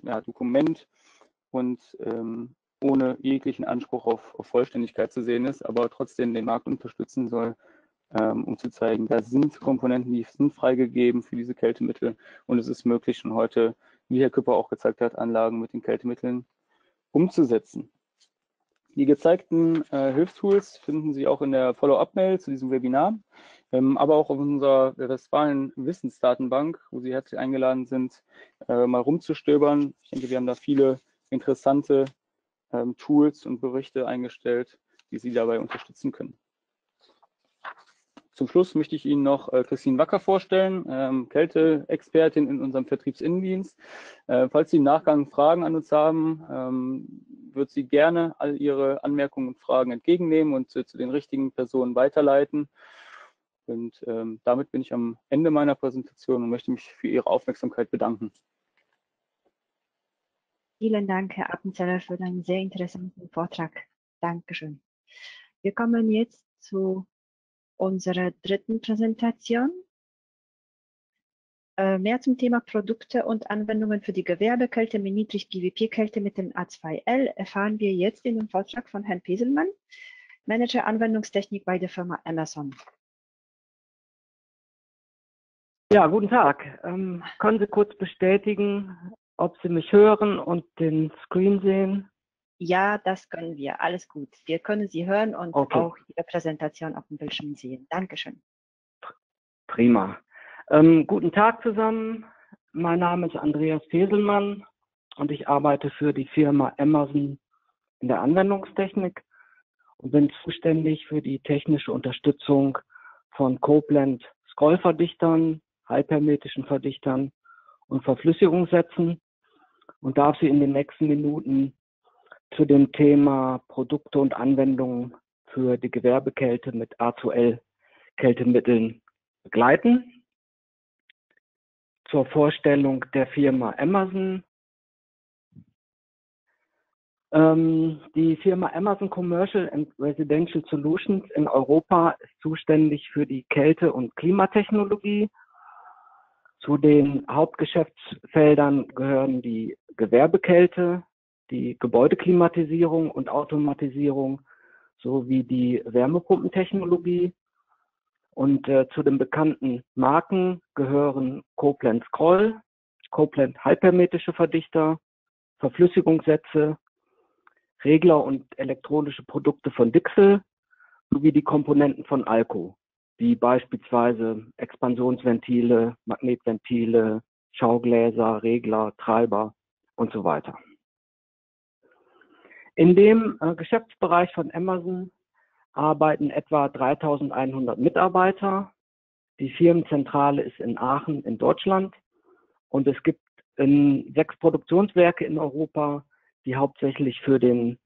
ja, Dokument und ähm, ohne jeglichen Anspruch auf, auf, Vollständigkeit zu sehen ist, aber trotzdem den Markt unterstützen soll, ähm, um zu zeigen, da sind Komponenten, die sind freigegeben für diese Kältemittel und es ist möglich, schon heute, wie Herr Küpper auch gezeigt hat, Anlagen mit den Kältemitteln umzusetzen. Die gezeigten äh, Hilfstools finden Sie auch in der Follow-up-Mail zu diesem Webinar, ähm, aber auch auf unserer Westfalen Wissensdatenbank, wo Sie herzlich eingeladen sind, äh, mal rumzustöbern. Ich denke, wir haben da viele interessante ähm, Tools und Berichte eingestellt, die Sie dabei unterstützen können. Zum Schluss möchte ich Ihnen noch äh, Christine Wacker vorstellen, ähm, Kälteexpertin in unserem Vertriebsinnendienst. Äh, falls Sie im Nachgang Fragen an uns haben, ähm, wird sie gerne all Ihre Anmerkungen und Fragen entgegennehmen und zu, zu den richtigen Personen weiterleiten. Und ähm, damit bin ich am Ende meiner Präsentation und möchte mich für Ihre Aufmerksamkeit bedanken. Vielen Dank, Herr Appenzeller, für einen sehr interessanten Vortrag. Dankeschön. Wir kommen jetzt zu unserer dritten Präsentation. Äh, mehr zum Thema Produkte und Anwendungen für die Gewerbekälte mit Niedrig-GWP-Kältemitteln A2L erfahren wir jetzt in dem Vortrag von Herrn Peselmann, Manager Anwendungstechnik bei der Firma Amazon. Ja, guten Tag. Ähm, können Sie kurz bestätigen, ob Sie mich hören und den Screen sehen? Ja, das können wir. Alles gut. Wir können Sie hören und Okay. auch Ihre Präsentation auf dem Bildschirm sehen. Dankeschön. Prima. Ähm, guten Tag zusammen. Mein Name ist Andreas Feselmann und ich arbeite für die Firma Amazon in der Anwendungstechnik und bin zuständig für die technische Unterstützung von Copeland Scrollverdichtern, halbhermetischen Verdichtern und Verflüssigungssätzen und darf Sie in den nächsten Minuten zu dem Thema Produkte und Anwendungen für die Gewerbekälte mit A2L Kältemitteln begleiten. Zur Vorstellung der Firma Amazon. Ähm, die Firma Amazon Commercial and Residential Solutions in Europa ist zuständig für die Kälte- und Klimatechnologie. Zu den Hauptgeschäftsfeldern gehören die Gewerbekälte, die Gebäudeklimatisierung und Automatisierung sowie die Wärmepumpentechnologie. Und äh, zu den bekannten Marken gehören Copeland Scroll, Copeland halbhermetische Verdichter, Verflüssigungssätze, Regler und elektronische Produkte von Dixel sowie die Komponenten von Alco, wie beispielsweise Expansionsventile, Magnetventile, Schaugläser, Regler, Treiber und so weiter. In dem äh, Geschäftsbereich von Amazon arbeiten etwa 3100 Mitarbeiter. Die Firmenzentrale ist in Aachen in Deutschland und es gibt in sechs Produktionswerke in Europa, die hauptsächlich für den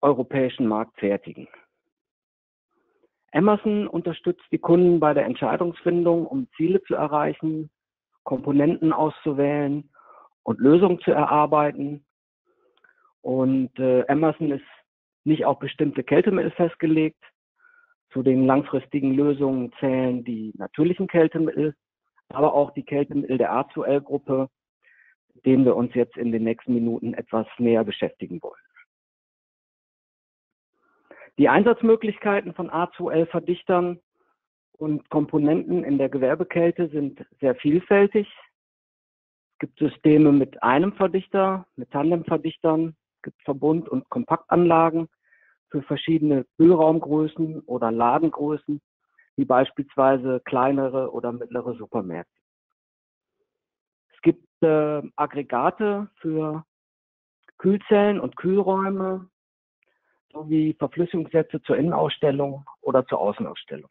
europäischen Markt fertigen. Amazon unterstützt die Kunden bei der Entscheidungsfindung, um Ziele zu erreichen, Komponenten auszuwählen und Lösungen zu erarbeiten. Und äh, Amazon ist nicht auf bestimmte Kältemittel festgelegt. Zu den langfristigen Lösungen zählen die natürlichen Kältemittel, aber auch die Kältemittel der A2L-Gruppe, mit denen wir uns jetzt in den nächsten Minuten etwas näher beschäftigen wollen. Die Einsatzmöglichkeiten von A2L-Verdichtern und Komponenten in der Gewerbekälte sind sehr vielfältig. Es gibt Systeme mit einem Verdichter, mit Tandemverdichtern, gibt Verbund- und Kompaktanlagen für verschiedene Kühlraumgrößen oder Ladengrößen, wie beispielsweise kleinere oder mittlere Supermärkte. Es gibt äh, Aggregate für Kühlzellen und Kühlräume sowie Verflüssigungssätze zur Innenausstellung oder zur Außenausstellung.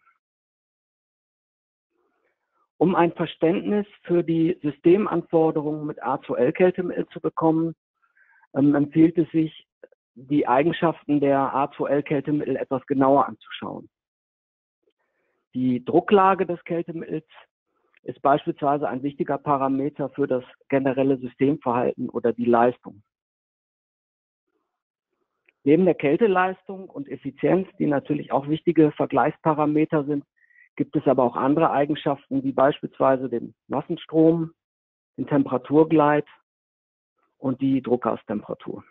Um ein Verständnis für die Systemanforderungen mit A2L-Kältemittel zu bekommen, ähm, empfiehlt es sich, die Eigenschaften der A2L-Kältemittel etwas genauer anzuschauen. Die Drucklage des Kältemittels ist beispielsweise ein wichtiger Parameter für das generelle Systemverhalten oder die Leistung. Neben der Kälteleistung und Effizienz, die natürlich auch wichtige Vergleichsparameter sind, gibt es aber auch andere Eigenschaften, wie beispielsweise den Massenstrom, den Temperaturgleit und die Druckgastemperatur.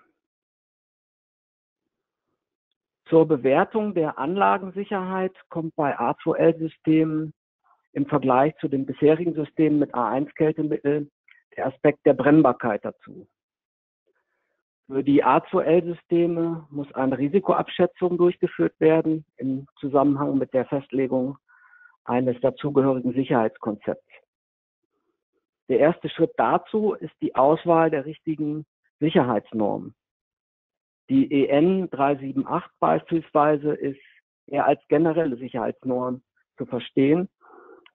Zur Bewertung der Anlagensicherheit kommt bei A2L-Systemen im Vergleich zu den bisherigen Systemen mit A1-Kältemittel der Aspekt der Brennbarkeit dazu. Für die A2L-Systeme muss eine Risikoabschätzung durchgeführt werden im Zusammenhang mit der Festlegung eines dazugehörigen Sicherheitskonzepts. Der erste Schritt dazu ist die Auswahl der richtigen Sicherheitsnormen. Die EN 378 beispielsweise ist eher als generelle Sicherheitsnorm zu verstehen.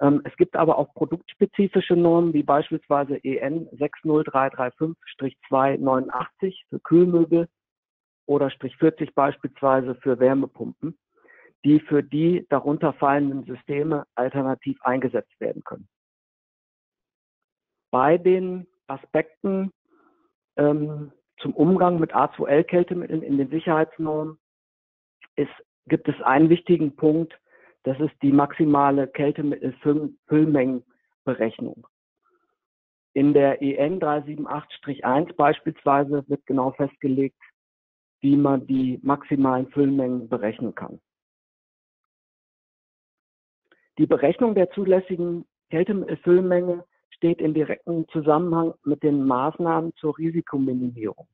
Ähm, es gibt aber auch produktspezifische Normen, wie beispielsweise EN 60335-289 für Kühlmöbel oder Strich 40 beispielsweise für Wärmepumpen, die für die darunter fallenden Systeme alternativ eingesetzt werden können. Bei den Aspekten ähm, zum Umgang mit A2L-Kältemitteln in den Sicherheitsnormen ist, gibt es einen wichtigen Punkt, das ist die maximale Kältemittelfüllmengenberechnung. In der EN 378-1 beispielsweise wird genau festgelegt, wie man die maximalen Füllmengen berechnen kann. Die Berechnung der zulässigen Kältemittelfüllmenge steht in direktem Zusammenhang mit den Maßnahmen zur Risikominimierung.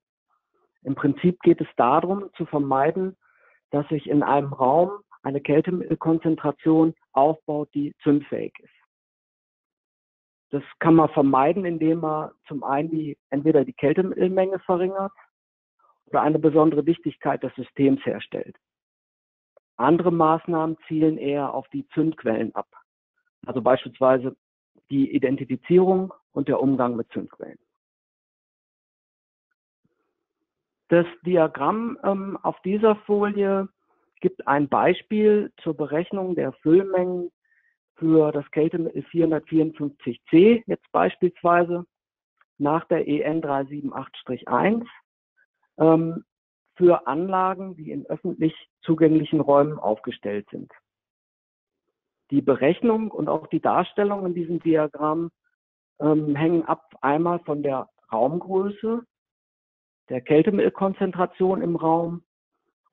Im Prinzip geht es darum, zu vermeiden, dass sich in einem Raum eine Kältemittelkonzentration aufbaut, die zündfähig ist. Das kann man vermeiden, indem man zum einen die, entweder die Kältemittelmenge verringert oder eine besondere Dichtigkeit des Systems herstellt. Andere Maßnahmen zielen eher auf die Zündquellen ab. Also beispielsweise die Identifizierung und der Umgang mit Zündquellen. Das Diagramm ähm, auf dieser Folie gibt ein Beispiel zur Berechnung der Füllmengen für das Kältemittel 454c, jetzt beispielsweise nach der EN 378-1, ähm, für Anlagen, die in öffentlich zugänglichen Räumen aufgestellt sind. Die Berechnung und auch die Darstellung in diesem Diagramm ähm, hängen ab einmal von der Raumgröße, der Kältemittelkonzentration im Raum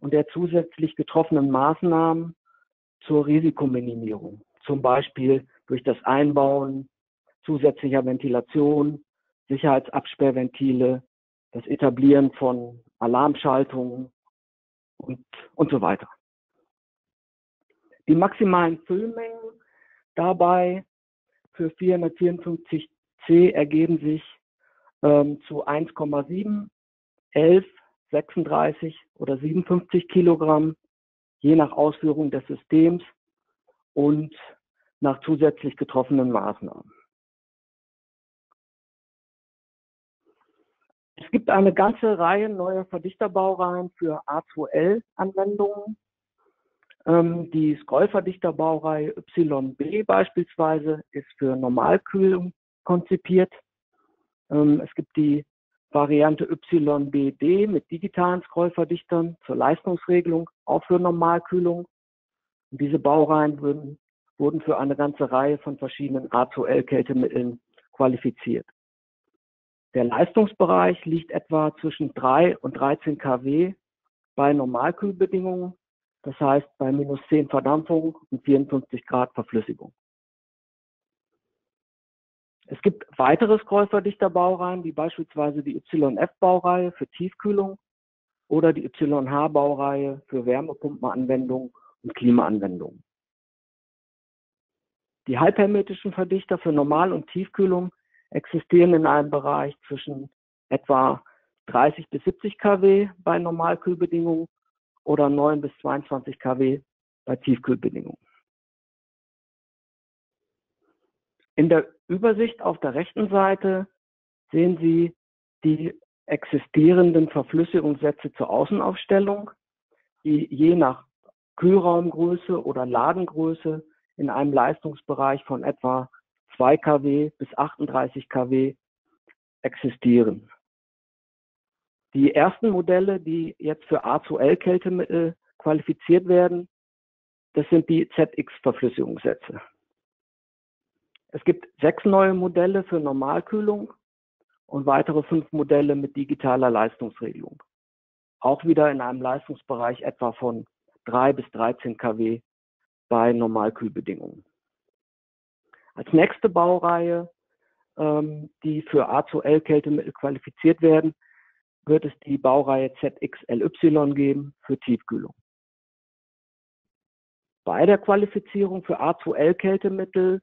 und der zusätzlich getroffenen Maßnahmen zur Risikominimierung. Zum Beispiel durch das Einbauen zusätzlicher Ventilation, Sicherheitsabsperrventile, das Etablieren von Alarmschaltungen und, und so weiter. Die maximalen Füllmengen dabei für 454C ergeben sich ähm, zu 1,7, 11, 36 oder 57 Kilogramm, je nach Ausführung des Systems und nach zusätzlich getroffenen Maßnahmen. Es gibt eine ganze Reihe neuer Verdichterbaureihen für A2L-Anwendungen. Ähm, die Scrollverdichterbaureihe YB beispielsweise ist für Normalkühlung konzipiert. Ähm, es gibt die Variante YBD mit digitalen Scrollverdichtern zur Leistungsregelung, auch für Normalkühlung. Und diese Baureihen wurden, wurden für eine ganze Reihe von verschiedenen A2L-Kältemitteln qualifiziert. Der Leistungsbereich liegt etwa zwischen 3 und 13 kW bei Normalkühlbedingungen das heißt bei minus 10 Verdampfung und 54 Grad Verflüssigung. Es gibt weitere Scrollverdichter-Baureihen, wie beispielsweise die YF-Baureihe für Tiefkühlung oder die YH-Baureihe für Wärmepumpenanwendungen und Klimaanwendungen. Die halbhermetischen Verdichter für Normal- und Tiefkühlung existieren in einem Bereich zwischen etwa 30 bis 70 kW bei Normalkühlbedingungen oder 9 bis 22 kW bei Tiefkühlbedingungen. In der Übersicht auf der rechten Seite sehen Sie die existierenden Verflüssigungssätze zur Außenaufstellung, die je nach Kühlraumgröße oder Ladengröße in einem Leistungsbereich von etwa 2 kW bis 38 kW existieren. Die ersten Modelle, die jetzt für A2L-Kältemittel qualifiziert werden, das sind die ZX-Verflüssigungssätze. Es gibt sechs neue Modelle für Normalkühlung und weitere fünf Modelle mit digitaler Leistungsregelung. Auch wieder in einem Leistungsbereich etwa von 3 bis 13 kW bei Normalkühlbedingungen. Als nächste Baureihe, ähm, die für A2L-Kältemittel qualifiziert werden, wird es die Baureihe ZXLY geben für Tiefkühlung. Bei der Qualifizierung für A2L-Kältemittel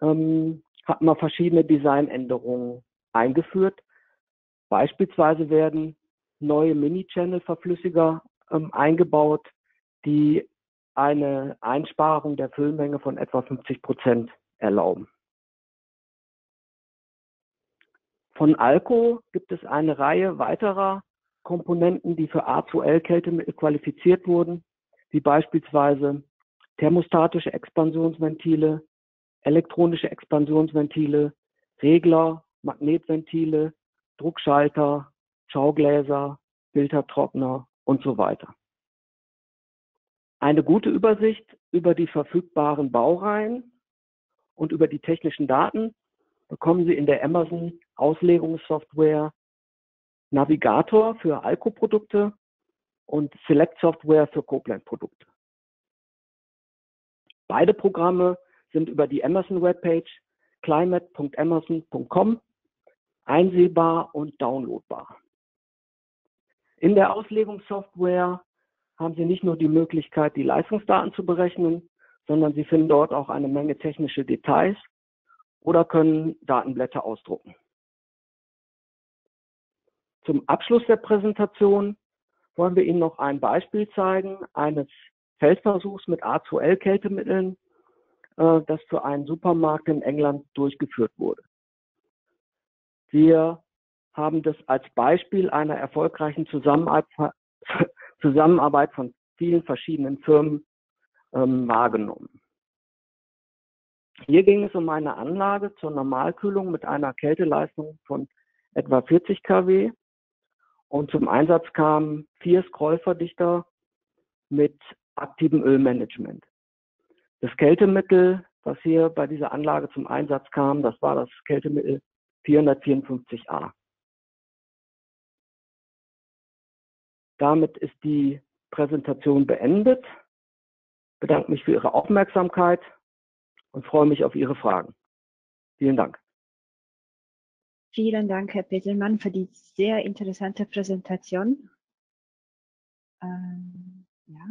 ähm, hat man verschiedene Designänderungen eingeführt. Beispielsweise werden neue Mini-Channel-Verflüssiger ähm, eingebaut, die eine Einsparung der Füllmenge von etwa 50 Prozent erlauben. Von Alco gibt es eine Reihe weiterer Komponenten, die für A2L-Kältemittel qualifiziert wurden, wie beispielsweise thermostatische Expansionsventile, elektronische Expansionsventile, Regler, Magnetventile, Druckschalter, Schaugläser, Filtertrockner und so weiter. Eine gute Übersicht über die verfügbaren Baureihen und über die technischen Daten bekommen Sie in der Amazon Auslegungssoftware Navigator für Alco-Produkte und Select Software für Copland-Produkte. Beide Programme sind über die Amazon Webpage climate.amazon.com einsehbar und downloadbar. In der Auslegungssoftware haben Sie nicht nur die Möglichkeit, die Leistungsdaten zu berechnen, sondern Sie finden dort auch eine Menge technische Details oder können Datenblätter ausdrucken. Zum Abschluss der Präsentation wollen wir Ihnen noch ein Beispiel zeigen eines Feldversuchs mit A2L-Kältemitteln, äh, das für einen Supermarkt in England durchgeführt wurde. Wir haben das als Beispiel einer erfolgreichen *laughs* Zusammenarbeit, von vielen verschiedenen Firmen ähm, wahrgenommen. Hier ging es um eine Anlage zur Normalkühlung mit einer Kälteleistung von etwa 40 kW und zum Einsatz kamen vier Scrollverdichter mit aktivem Ölmanagement. Das Kältemittel, was hier bei dieser Anlage zum Einsatz kam, das war das Kältemittel 454a. Damit ist die Präsentation beendet. Ich bedanke mich für Ihre Aufmerksamkeit und freue mich auf Ihre Fragen. Vielen Dank. Vielen Dank, Herr Peselmann, für die sehr interessante Präsentation. Ähm, ja.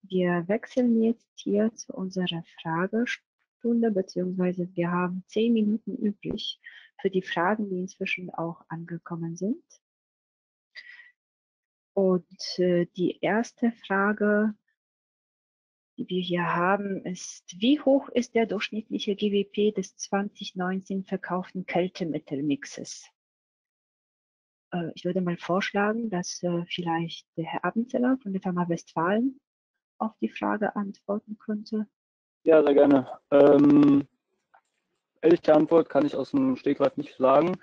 Wir wechseln jetzt hier zu unserer Fragestunde, beziehungsweise wir haben zehn Minuten übrig für die Fragen, die inzwischen auch angekommen sind. Und äh, die erste Frage, die wir hier haben, ist, wie hoch ist der durchschnittliche GWP des 2019 verkauften Kältemittelmixes? Äh, ich würde mal vorschlagen, dass äh, vielleicht der Herr Abenzeller von der Firma Westfalen auf die Frage antworten könnte. Ja, sehr gerne. Ähm, ehrliche Antwort kann ich aus dem Stegreif nicht sagen,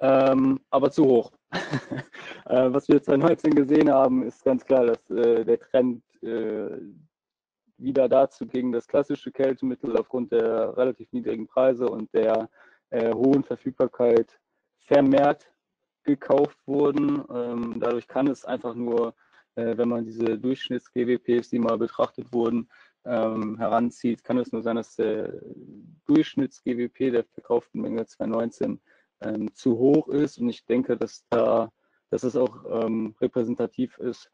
ähm, aber zu hoch. *laughs* äh, was wir 2019 gesehen haben, ist ganz klar, dass der Trend wieder dazu ging, dass klassische Kältemittel aufgrund der relativ niedrigen Preise und der äh, hohen Verfügbarkeit vermehrt gekauft wurden. Ähm, dadurch kann es einfach nur, äh, wenn man diese Durchschnitts-GWPs, die mal betrachtet wurden, ähm, heranzieht, kann es nur sein, dass der Durchschnitts-GWP der verkauften Menge 2019 ähm, zu hoch ist. Und ich denke, dass da, dass es auch ähm, repräsentativ ist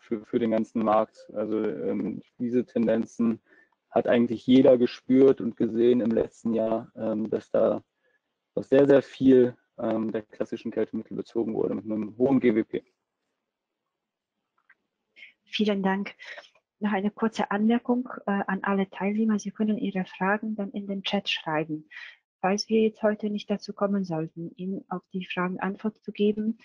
für, für den ganzen Markt. Also ähm, diese Tendenzen hat eigentlich jeder gespürt und gesehen im letzten Jahr, ähm, dass da noch sehr, sehr viel ähm, der klassischen Kältemittel bezogen wurde mit einem hohen GWP. Vielen Dank. Noch eine kurze Anmerkung äh, an alle Teilnehmer. Sie können Ihre Fragen dann in den Chat schreiben. Falls wir jetzt heute nicht dazu kommen sollten, Ihnen auf die Fragen Antwort zu geben,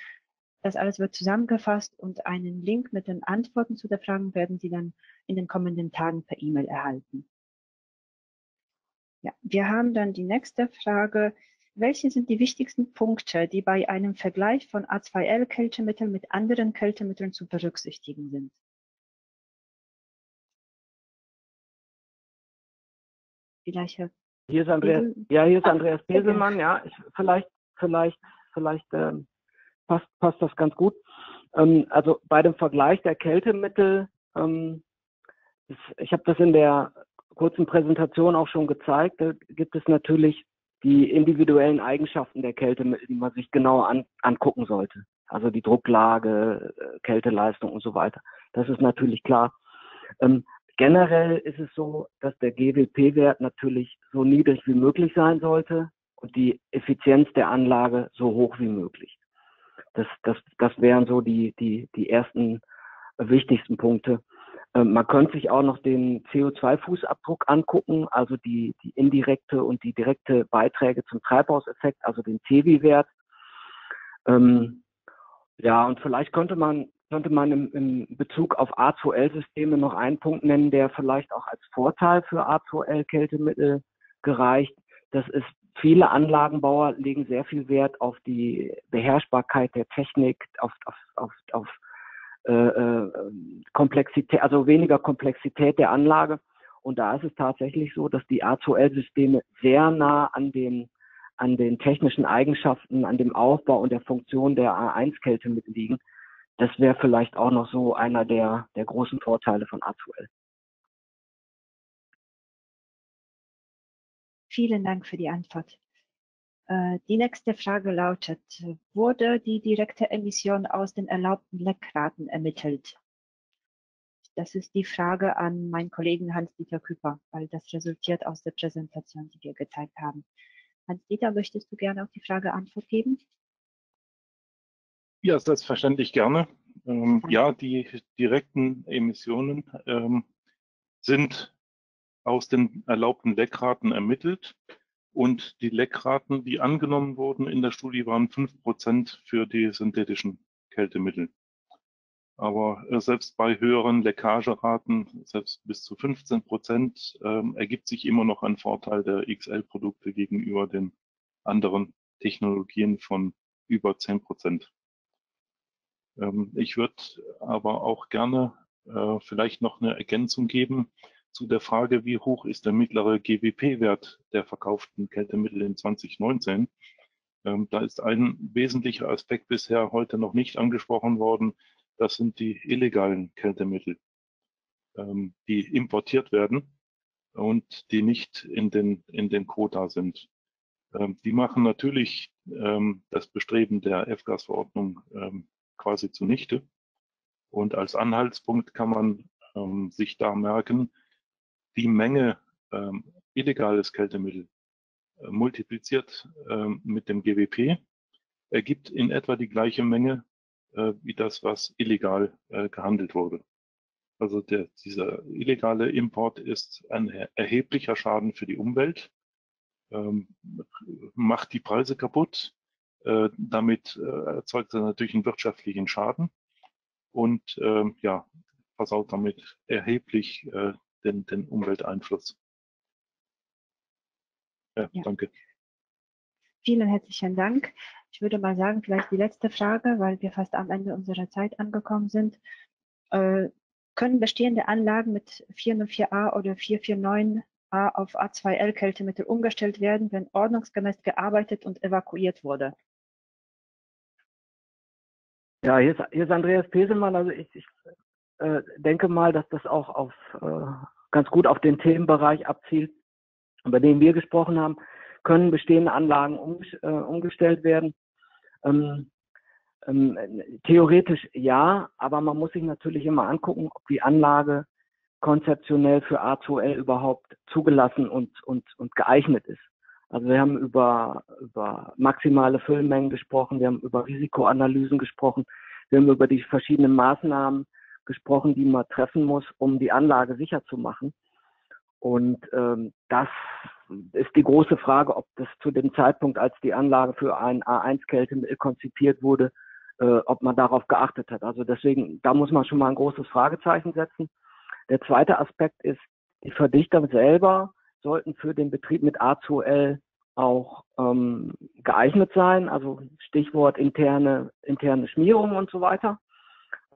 das alles wird zusammengefasst und einen Link mit den Antworten zu den Fragen werden Sie dann in den kommenden Tagen per E-Mail erhalten. Ja, wir haben dann die nächste Frage. Welche sind die wichtigsten Punkte, die bei einem Vergleich von A2L-Kältemitteln mit anderen Kältemitteln zu berücksichtigen sind? Vielleicht Herr hier ist Andreas, ja, hier ist Andreas Beselmann, ja, ich, vielleicht, vielleicht, vielleicht ähm, passt, passt das ganz gut. Ähm, also bei dem Vergleich der Kältemittel, ähm, ich habe das in der kurzen Präsentation auch schon gezeigt, da gibt es natürlich die individuellen Eigenschaften der Kältemittel, die man sich genauer an, angucken sollte. Also die Drucklage, äh, Kälteleistung und so weiter. Das ist natürlich klar. Ähm, Generell ist es so, dass der GWP-Wert natürlich so niedrig wie möglich sein sollte und die Effizienz der Anlage so hoch wie möglich. Das, das, das wären so die, die, die ersten wichtigsten Punkte. Ähm, man könnte sich auch noch den CO2-Fußabdruck angucken, also die, die indirekte und die direkte Beiträge zum Treibhauseffekt, also den CEWI-Wert. Ähm, ja, und vielleicht könnte man, könnte man im, im Bezug auf A2L-Systeme noch einen Punkt nennen, der vielleicht auch als Vorteil für A2L-Kältemittel gereicht. Das ist, viele Anlagenbauer legen sehr viel Wert auf die Beherrschbarkeit der Technik, auf, auf, auf, auf äh, äh, Komplexität, also weniger Komplexität der Anlage. Und da ist es tatsächlich so, dass die A2L-Systeme sehr nah an den, an den technischen Eigenschaften, an dem Aufbau und der Funktion der A1-Kälte mitliegen. Das wäre vielleicht auch noch so einer der, der großen Vorteile von A2L. Vielen Dank für die Antwort. Äh, die nächste Frage lautet, wurde die direkte Emission aus den erlaubten Leckraten ermittelt? Das ist die Frage an meinen Kollegen Hans-Dieter Küpper, weil das resultiert aus der Präsentation, die wir gezeigt haben. Hans-Dieter, möchtest du gerne auf die Frage Antwort geben? Ja, selbstverständlich gerne. Ähm, ja, die direkten Emissionen ähm, sind aus den erlaubten Leckraten ermittelt. Und die Leckraten, die angenommen wurden in der Studie, waren fünf Prozent für die synthetischen Kältemittel. Aber äh, selbst bei höheren Leckageraten, selbst bis zu 15 Prozent, ähm, ergibt sich immer noch ein Vorteil der XL-Produkte gegenüber den anderen Technologien von über 10 Prozent. Ähm, ich würde aber auch gerne äh, vielleicht noch eine Ergänzung geben zu der Frage, wie hoch ist der mittlere GWP-Wert der verkauften Kältemittel in 2019. Ähm, da ist ein wesentlicher Aspekt bisher heute noch nicht angesprochen worden. Das sind die illegalen Kältemittel, ähm, die importiert werden und die nicht in den, in den Quota sind. Ähm, die machen natürlich ähm, das Bestreben der F-Gas-Verordnung ähm, quasi zunichte. Und als Anhaltspunkt kann man ähm, sich da merken, die Menge ähm, illegales Kältemittel äh, multipliziert ähm, mit dem GWP ergibt in etwa die gleiche Menge äh, wie das, was illegal äh, gehandelt wurde. Also der, dieser illegale Import ist ein erheblicher Schaden für die Umwelt, ähm, macht die Preise kaputt, äh, damit äh, erzeugt er natürlich einen wirtschaftlichen Schaden und ähm, ja, versaut damit erheblich äh, den, den Umwelteinfluss. Ja, ja, danke. Vielen herzlichen Dank. Ich würde mal sagen, vielleicht die letzte Frage, weil wir fast am Ende unserer Zeit angekommen sind. Äh, können bestehende Anlagen mit 404a oder 449a auf A2L-Kältemittel umgestellt werden, wenn ordnungsgemäß gearbeitet und evakuiert wurde? Ja, hier ist, hier ist Andreas Peselmann. Also ich, ich äh, denke mal, dass das auch auf, äh, ganz gut auf den Themenbereich abzielt, über den wir gesprochen haben. Können bestehende Anlagen um, äh, umgestellt werden? Ähm, ähm, theoretisch ja, aber man muss sich natürlich immer angucken, ob die Anlage konzeptionell für A2L überhaupt zugelassen und, und, und geeignet ist. Also wir haben über, über maximale Füllmengen gesprochen, wir haben über Risikoanalysen gesprochen, wir haben über die verschiedenen Maßnahmen gesprochen, die man treffen muss, um die Anlage sicher zu machen. Und ähm, das ist die große Frage, ob das zu dem Zeitpunkt, als die Anlage für ein A1-Kältemittel konzipiert wurde, äh, ob man darauf geachtet hat. Also deswegen, da muss man schon mal ein großes Fragezeichen setzen. Der zweite Aspekt ist, die Verdichter selber sollten für den Betrieb mit A2L auch ähm, geeignet sein, also Stichwort interne, interne Schmierung und so weiter.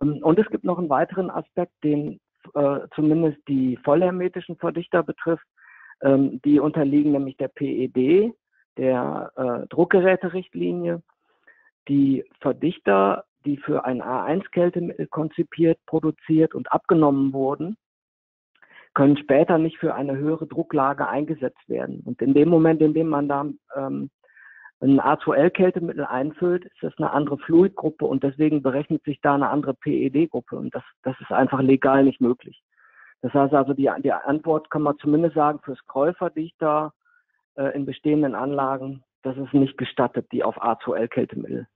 Ähm, und es gibt noch einen weiteren Aspekt, den äh, zumindest die vollhermetischen Verdichter betrifft. Ähm, die unterliegen nämlich der PED, der äh, Druckgeräterichtlinie. Die Verdichter, die für ein A1-Kältemittel konzipiert, produziert und abgenommen wurden, können später nicht für eine höhere Drucklage eingesetzt werden. Und in dem Moment, in dem man da ähm, ein A2L-Kältemittel einfüllt, ist das eine andere Fluidgruppe und deswegen berechnet sich da eine andere PED-Gruppe und das, das ist einfach legal nicht möglich. Das heißt also, die, die Antwort kann man zumindest sagen, fürs Käuferdichter äh, in bestehenden Anlagen, das ist nicht gestattet, die auf A2L-Kältemittel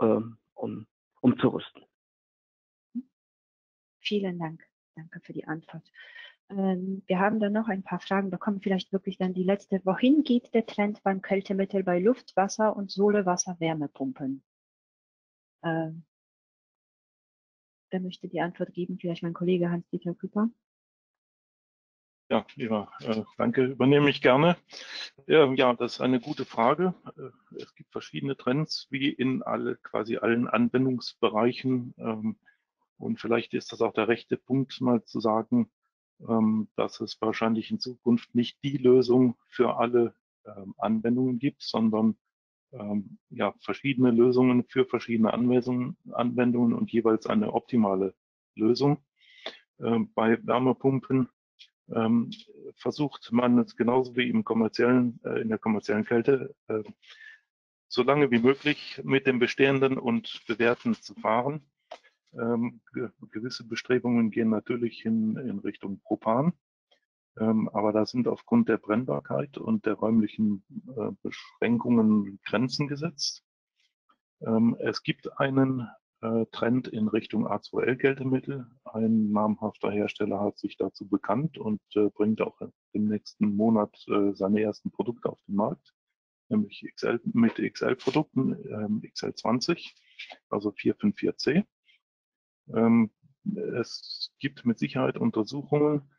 äh, um, umzurüsten. Vielen Dank. Danke für die Antwort. Ähm, wir haben dann noch ein paar Fragen bekommen, vielleicht wirklich dann die letzte. Wohin geht der Trend beim Kältemittel bei Luft, Wasser und Sohle-Wasser-Wärmepumpen? Ähm, wer möchte die Antwort geben? Vielleicht mein Kollege Hans-Dieter Küpper. Ja, ja äh, danke, übernehme ich gerne. Ja, ja, das ist eine gute Frage. Äh, es gibt verschiedene Trends, wie in alle, quasi allen Anwendungsbereichen. Ähm, und vielleicht ist das auch der rechte Punkt, mal zu sagen, dass es wahrscheinlich in Zukunft nicht die Lösung für alle ähm, Anwendungen gibt, sondern ähm, ja, verschiedene Lösungen für verschiedene Anwendungen, und jeweils eine optimale Lösung. Ähm, bei Wärmepumpen ähm, versucht man es genauso wie im kommerziellen, äh, in der kommerziellen Kälte, äh, so lange wie möglich mit dem bestehenden und bewährten zu fahren. Ähm, gewisse Bestrebungen gehen natürlich in, in Richtung Propan. Ähm, aber da sind aufgrund der Brennbarkeit und der räumlichen äh, Beschränkungen Grenzen gesetzt. Ähm, es gibt einen äh, Trend in Richtung A2L-Kältemittel. Ein namhafter Hersteller hat sich dazu bekannt und äh, bringt auch im nächsten Monat äh, seine ersten Produkte auf den Markt, nämlich XL, mit XL-Produkten, ähm, XL20, also 454C. Ähm, es gibt mit Sicherheit Untersuchungen,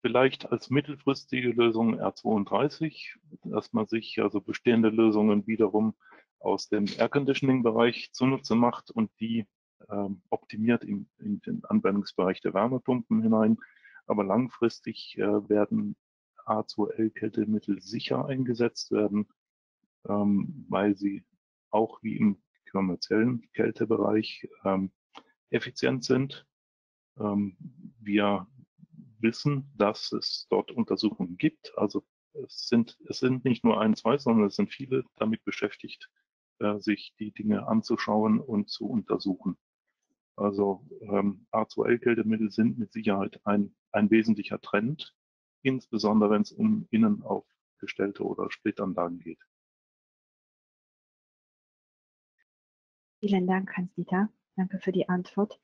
vielleicht als mittelfristige Lösung R32, dass man sich also bestehende Lösungen wiederum aus dem Air Conditioning Bereich zunutze macht und die ähm, optimiert in, in, den Anwendungsbereich der Wärmepumpen hinein. Aber langfristig äh, werden A2L-Kältemittel sicher eingesetzt werden, ähm, weil sie auch wie im kommerziellen Kältebereich ähm, effizient sind. Ähm, wir wissen, dass es dort Untersuchungen gibt. Also es sind, es sind nicht nur ein, zwei, sondern es sind viele damit beschäftigt, äh, sich die Dinge anzuschauen und zu untersuchen. Also ähm, A2L-Kältemittel sind mit Sicherheit ein, ein wesentlicher Trend, insbesondere wenn es um innen aufgestellte oder Splitanlagen geht. Vielen Dank, Hans-Dieter. Danke für die Antwort.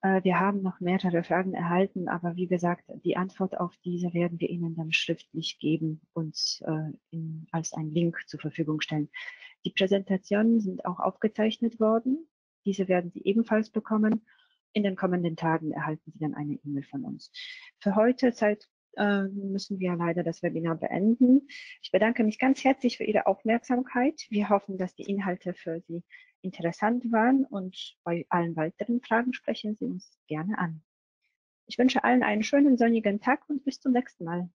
Äh, wir haben noch mehrere Fragen erhalten, aber wie gesagt, die Antwort auf diese werden wir Ihnen dann schriftlich geben und äh, als ein Link zur Verfügung stellen. Die Präsentationen sind auch aufgezeichnet worden. Diese werden Sie ebenfalls bekommen. In den kommenden Tagen erhalten Sie dann eine E-Mail von uns. Für heute Zeit müssen wir leider das Webinar beenden. Ich bedanke mich ganz herzlich für Ihre Aufmerksamkeit. Wir hoffen, dass die Inhalte für Sie interessant waren und bei allen weiteren Fragen sprechen Sie uns gerne an. Ich wünsche allen einen schönen sonnigen Tag und bis zum nächsten Mal.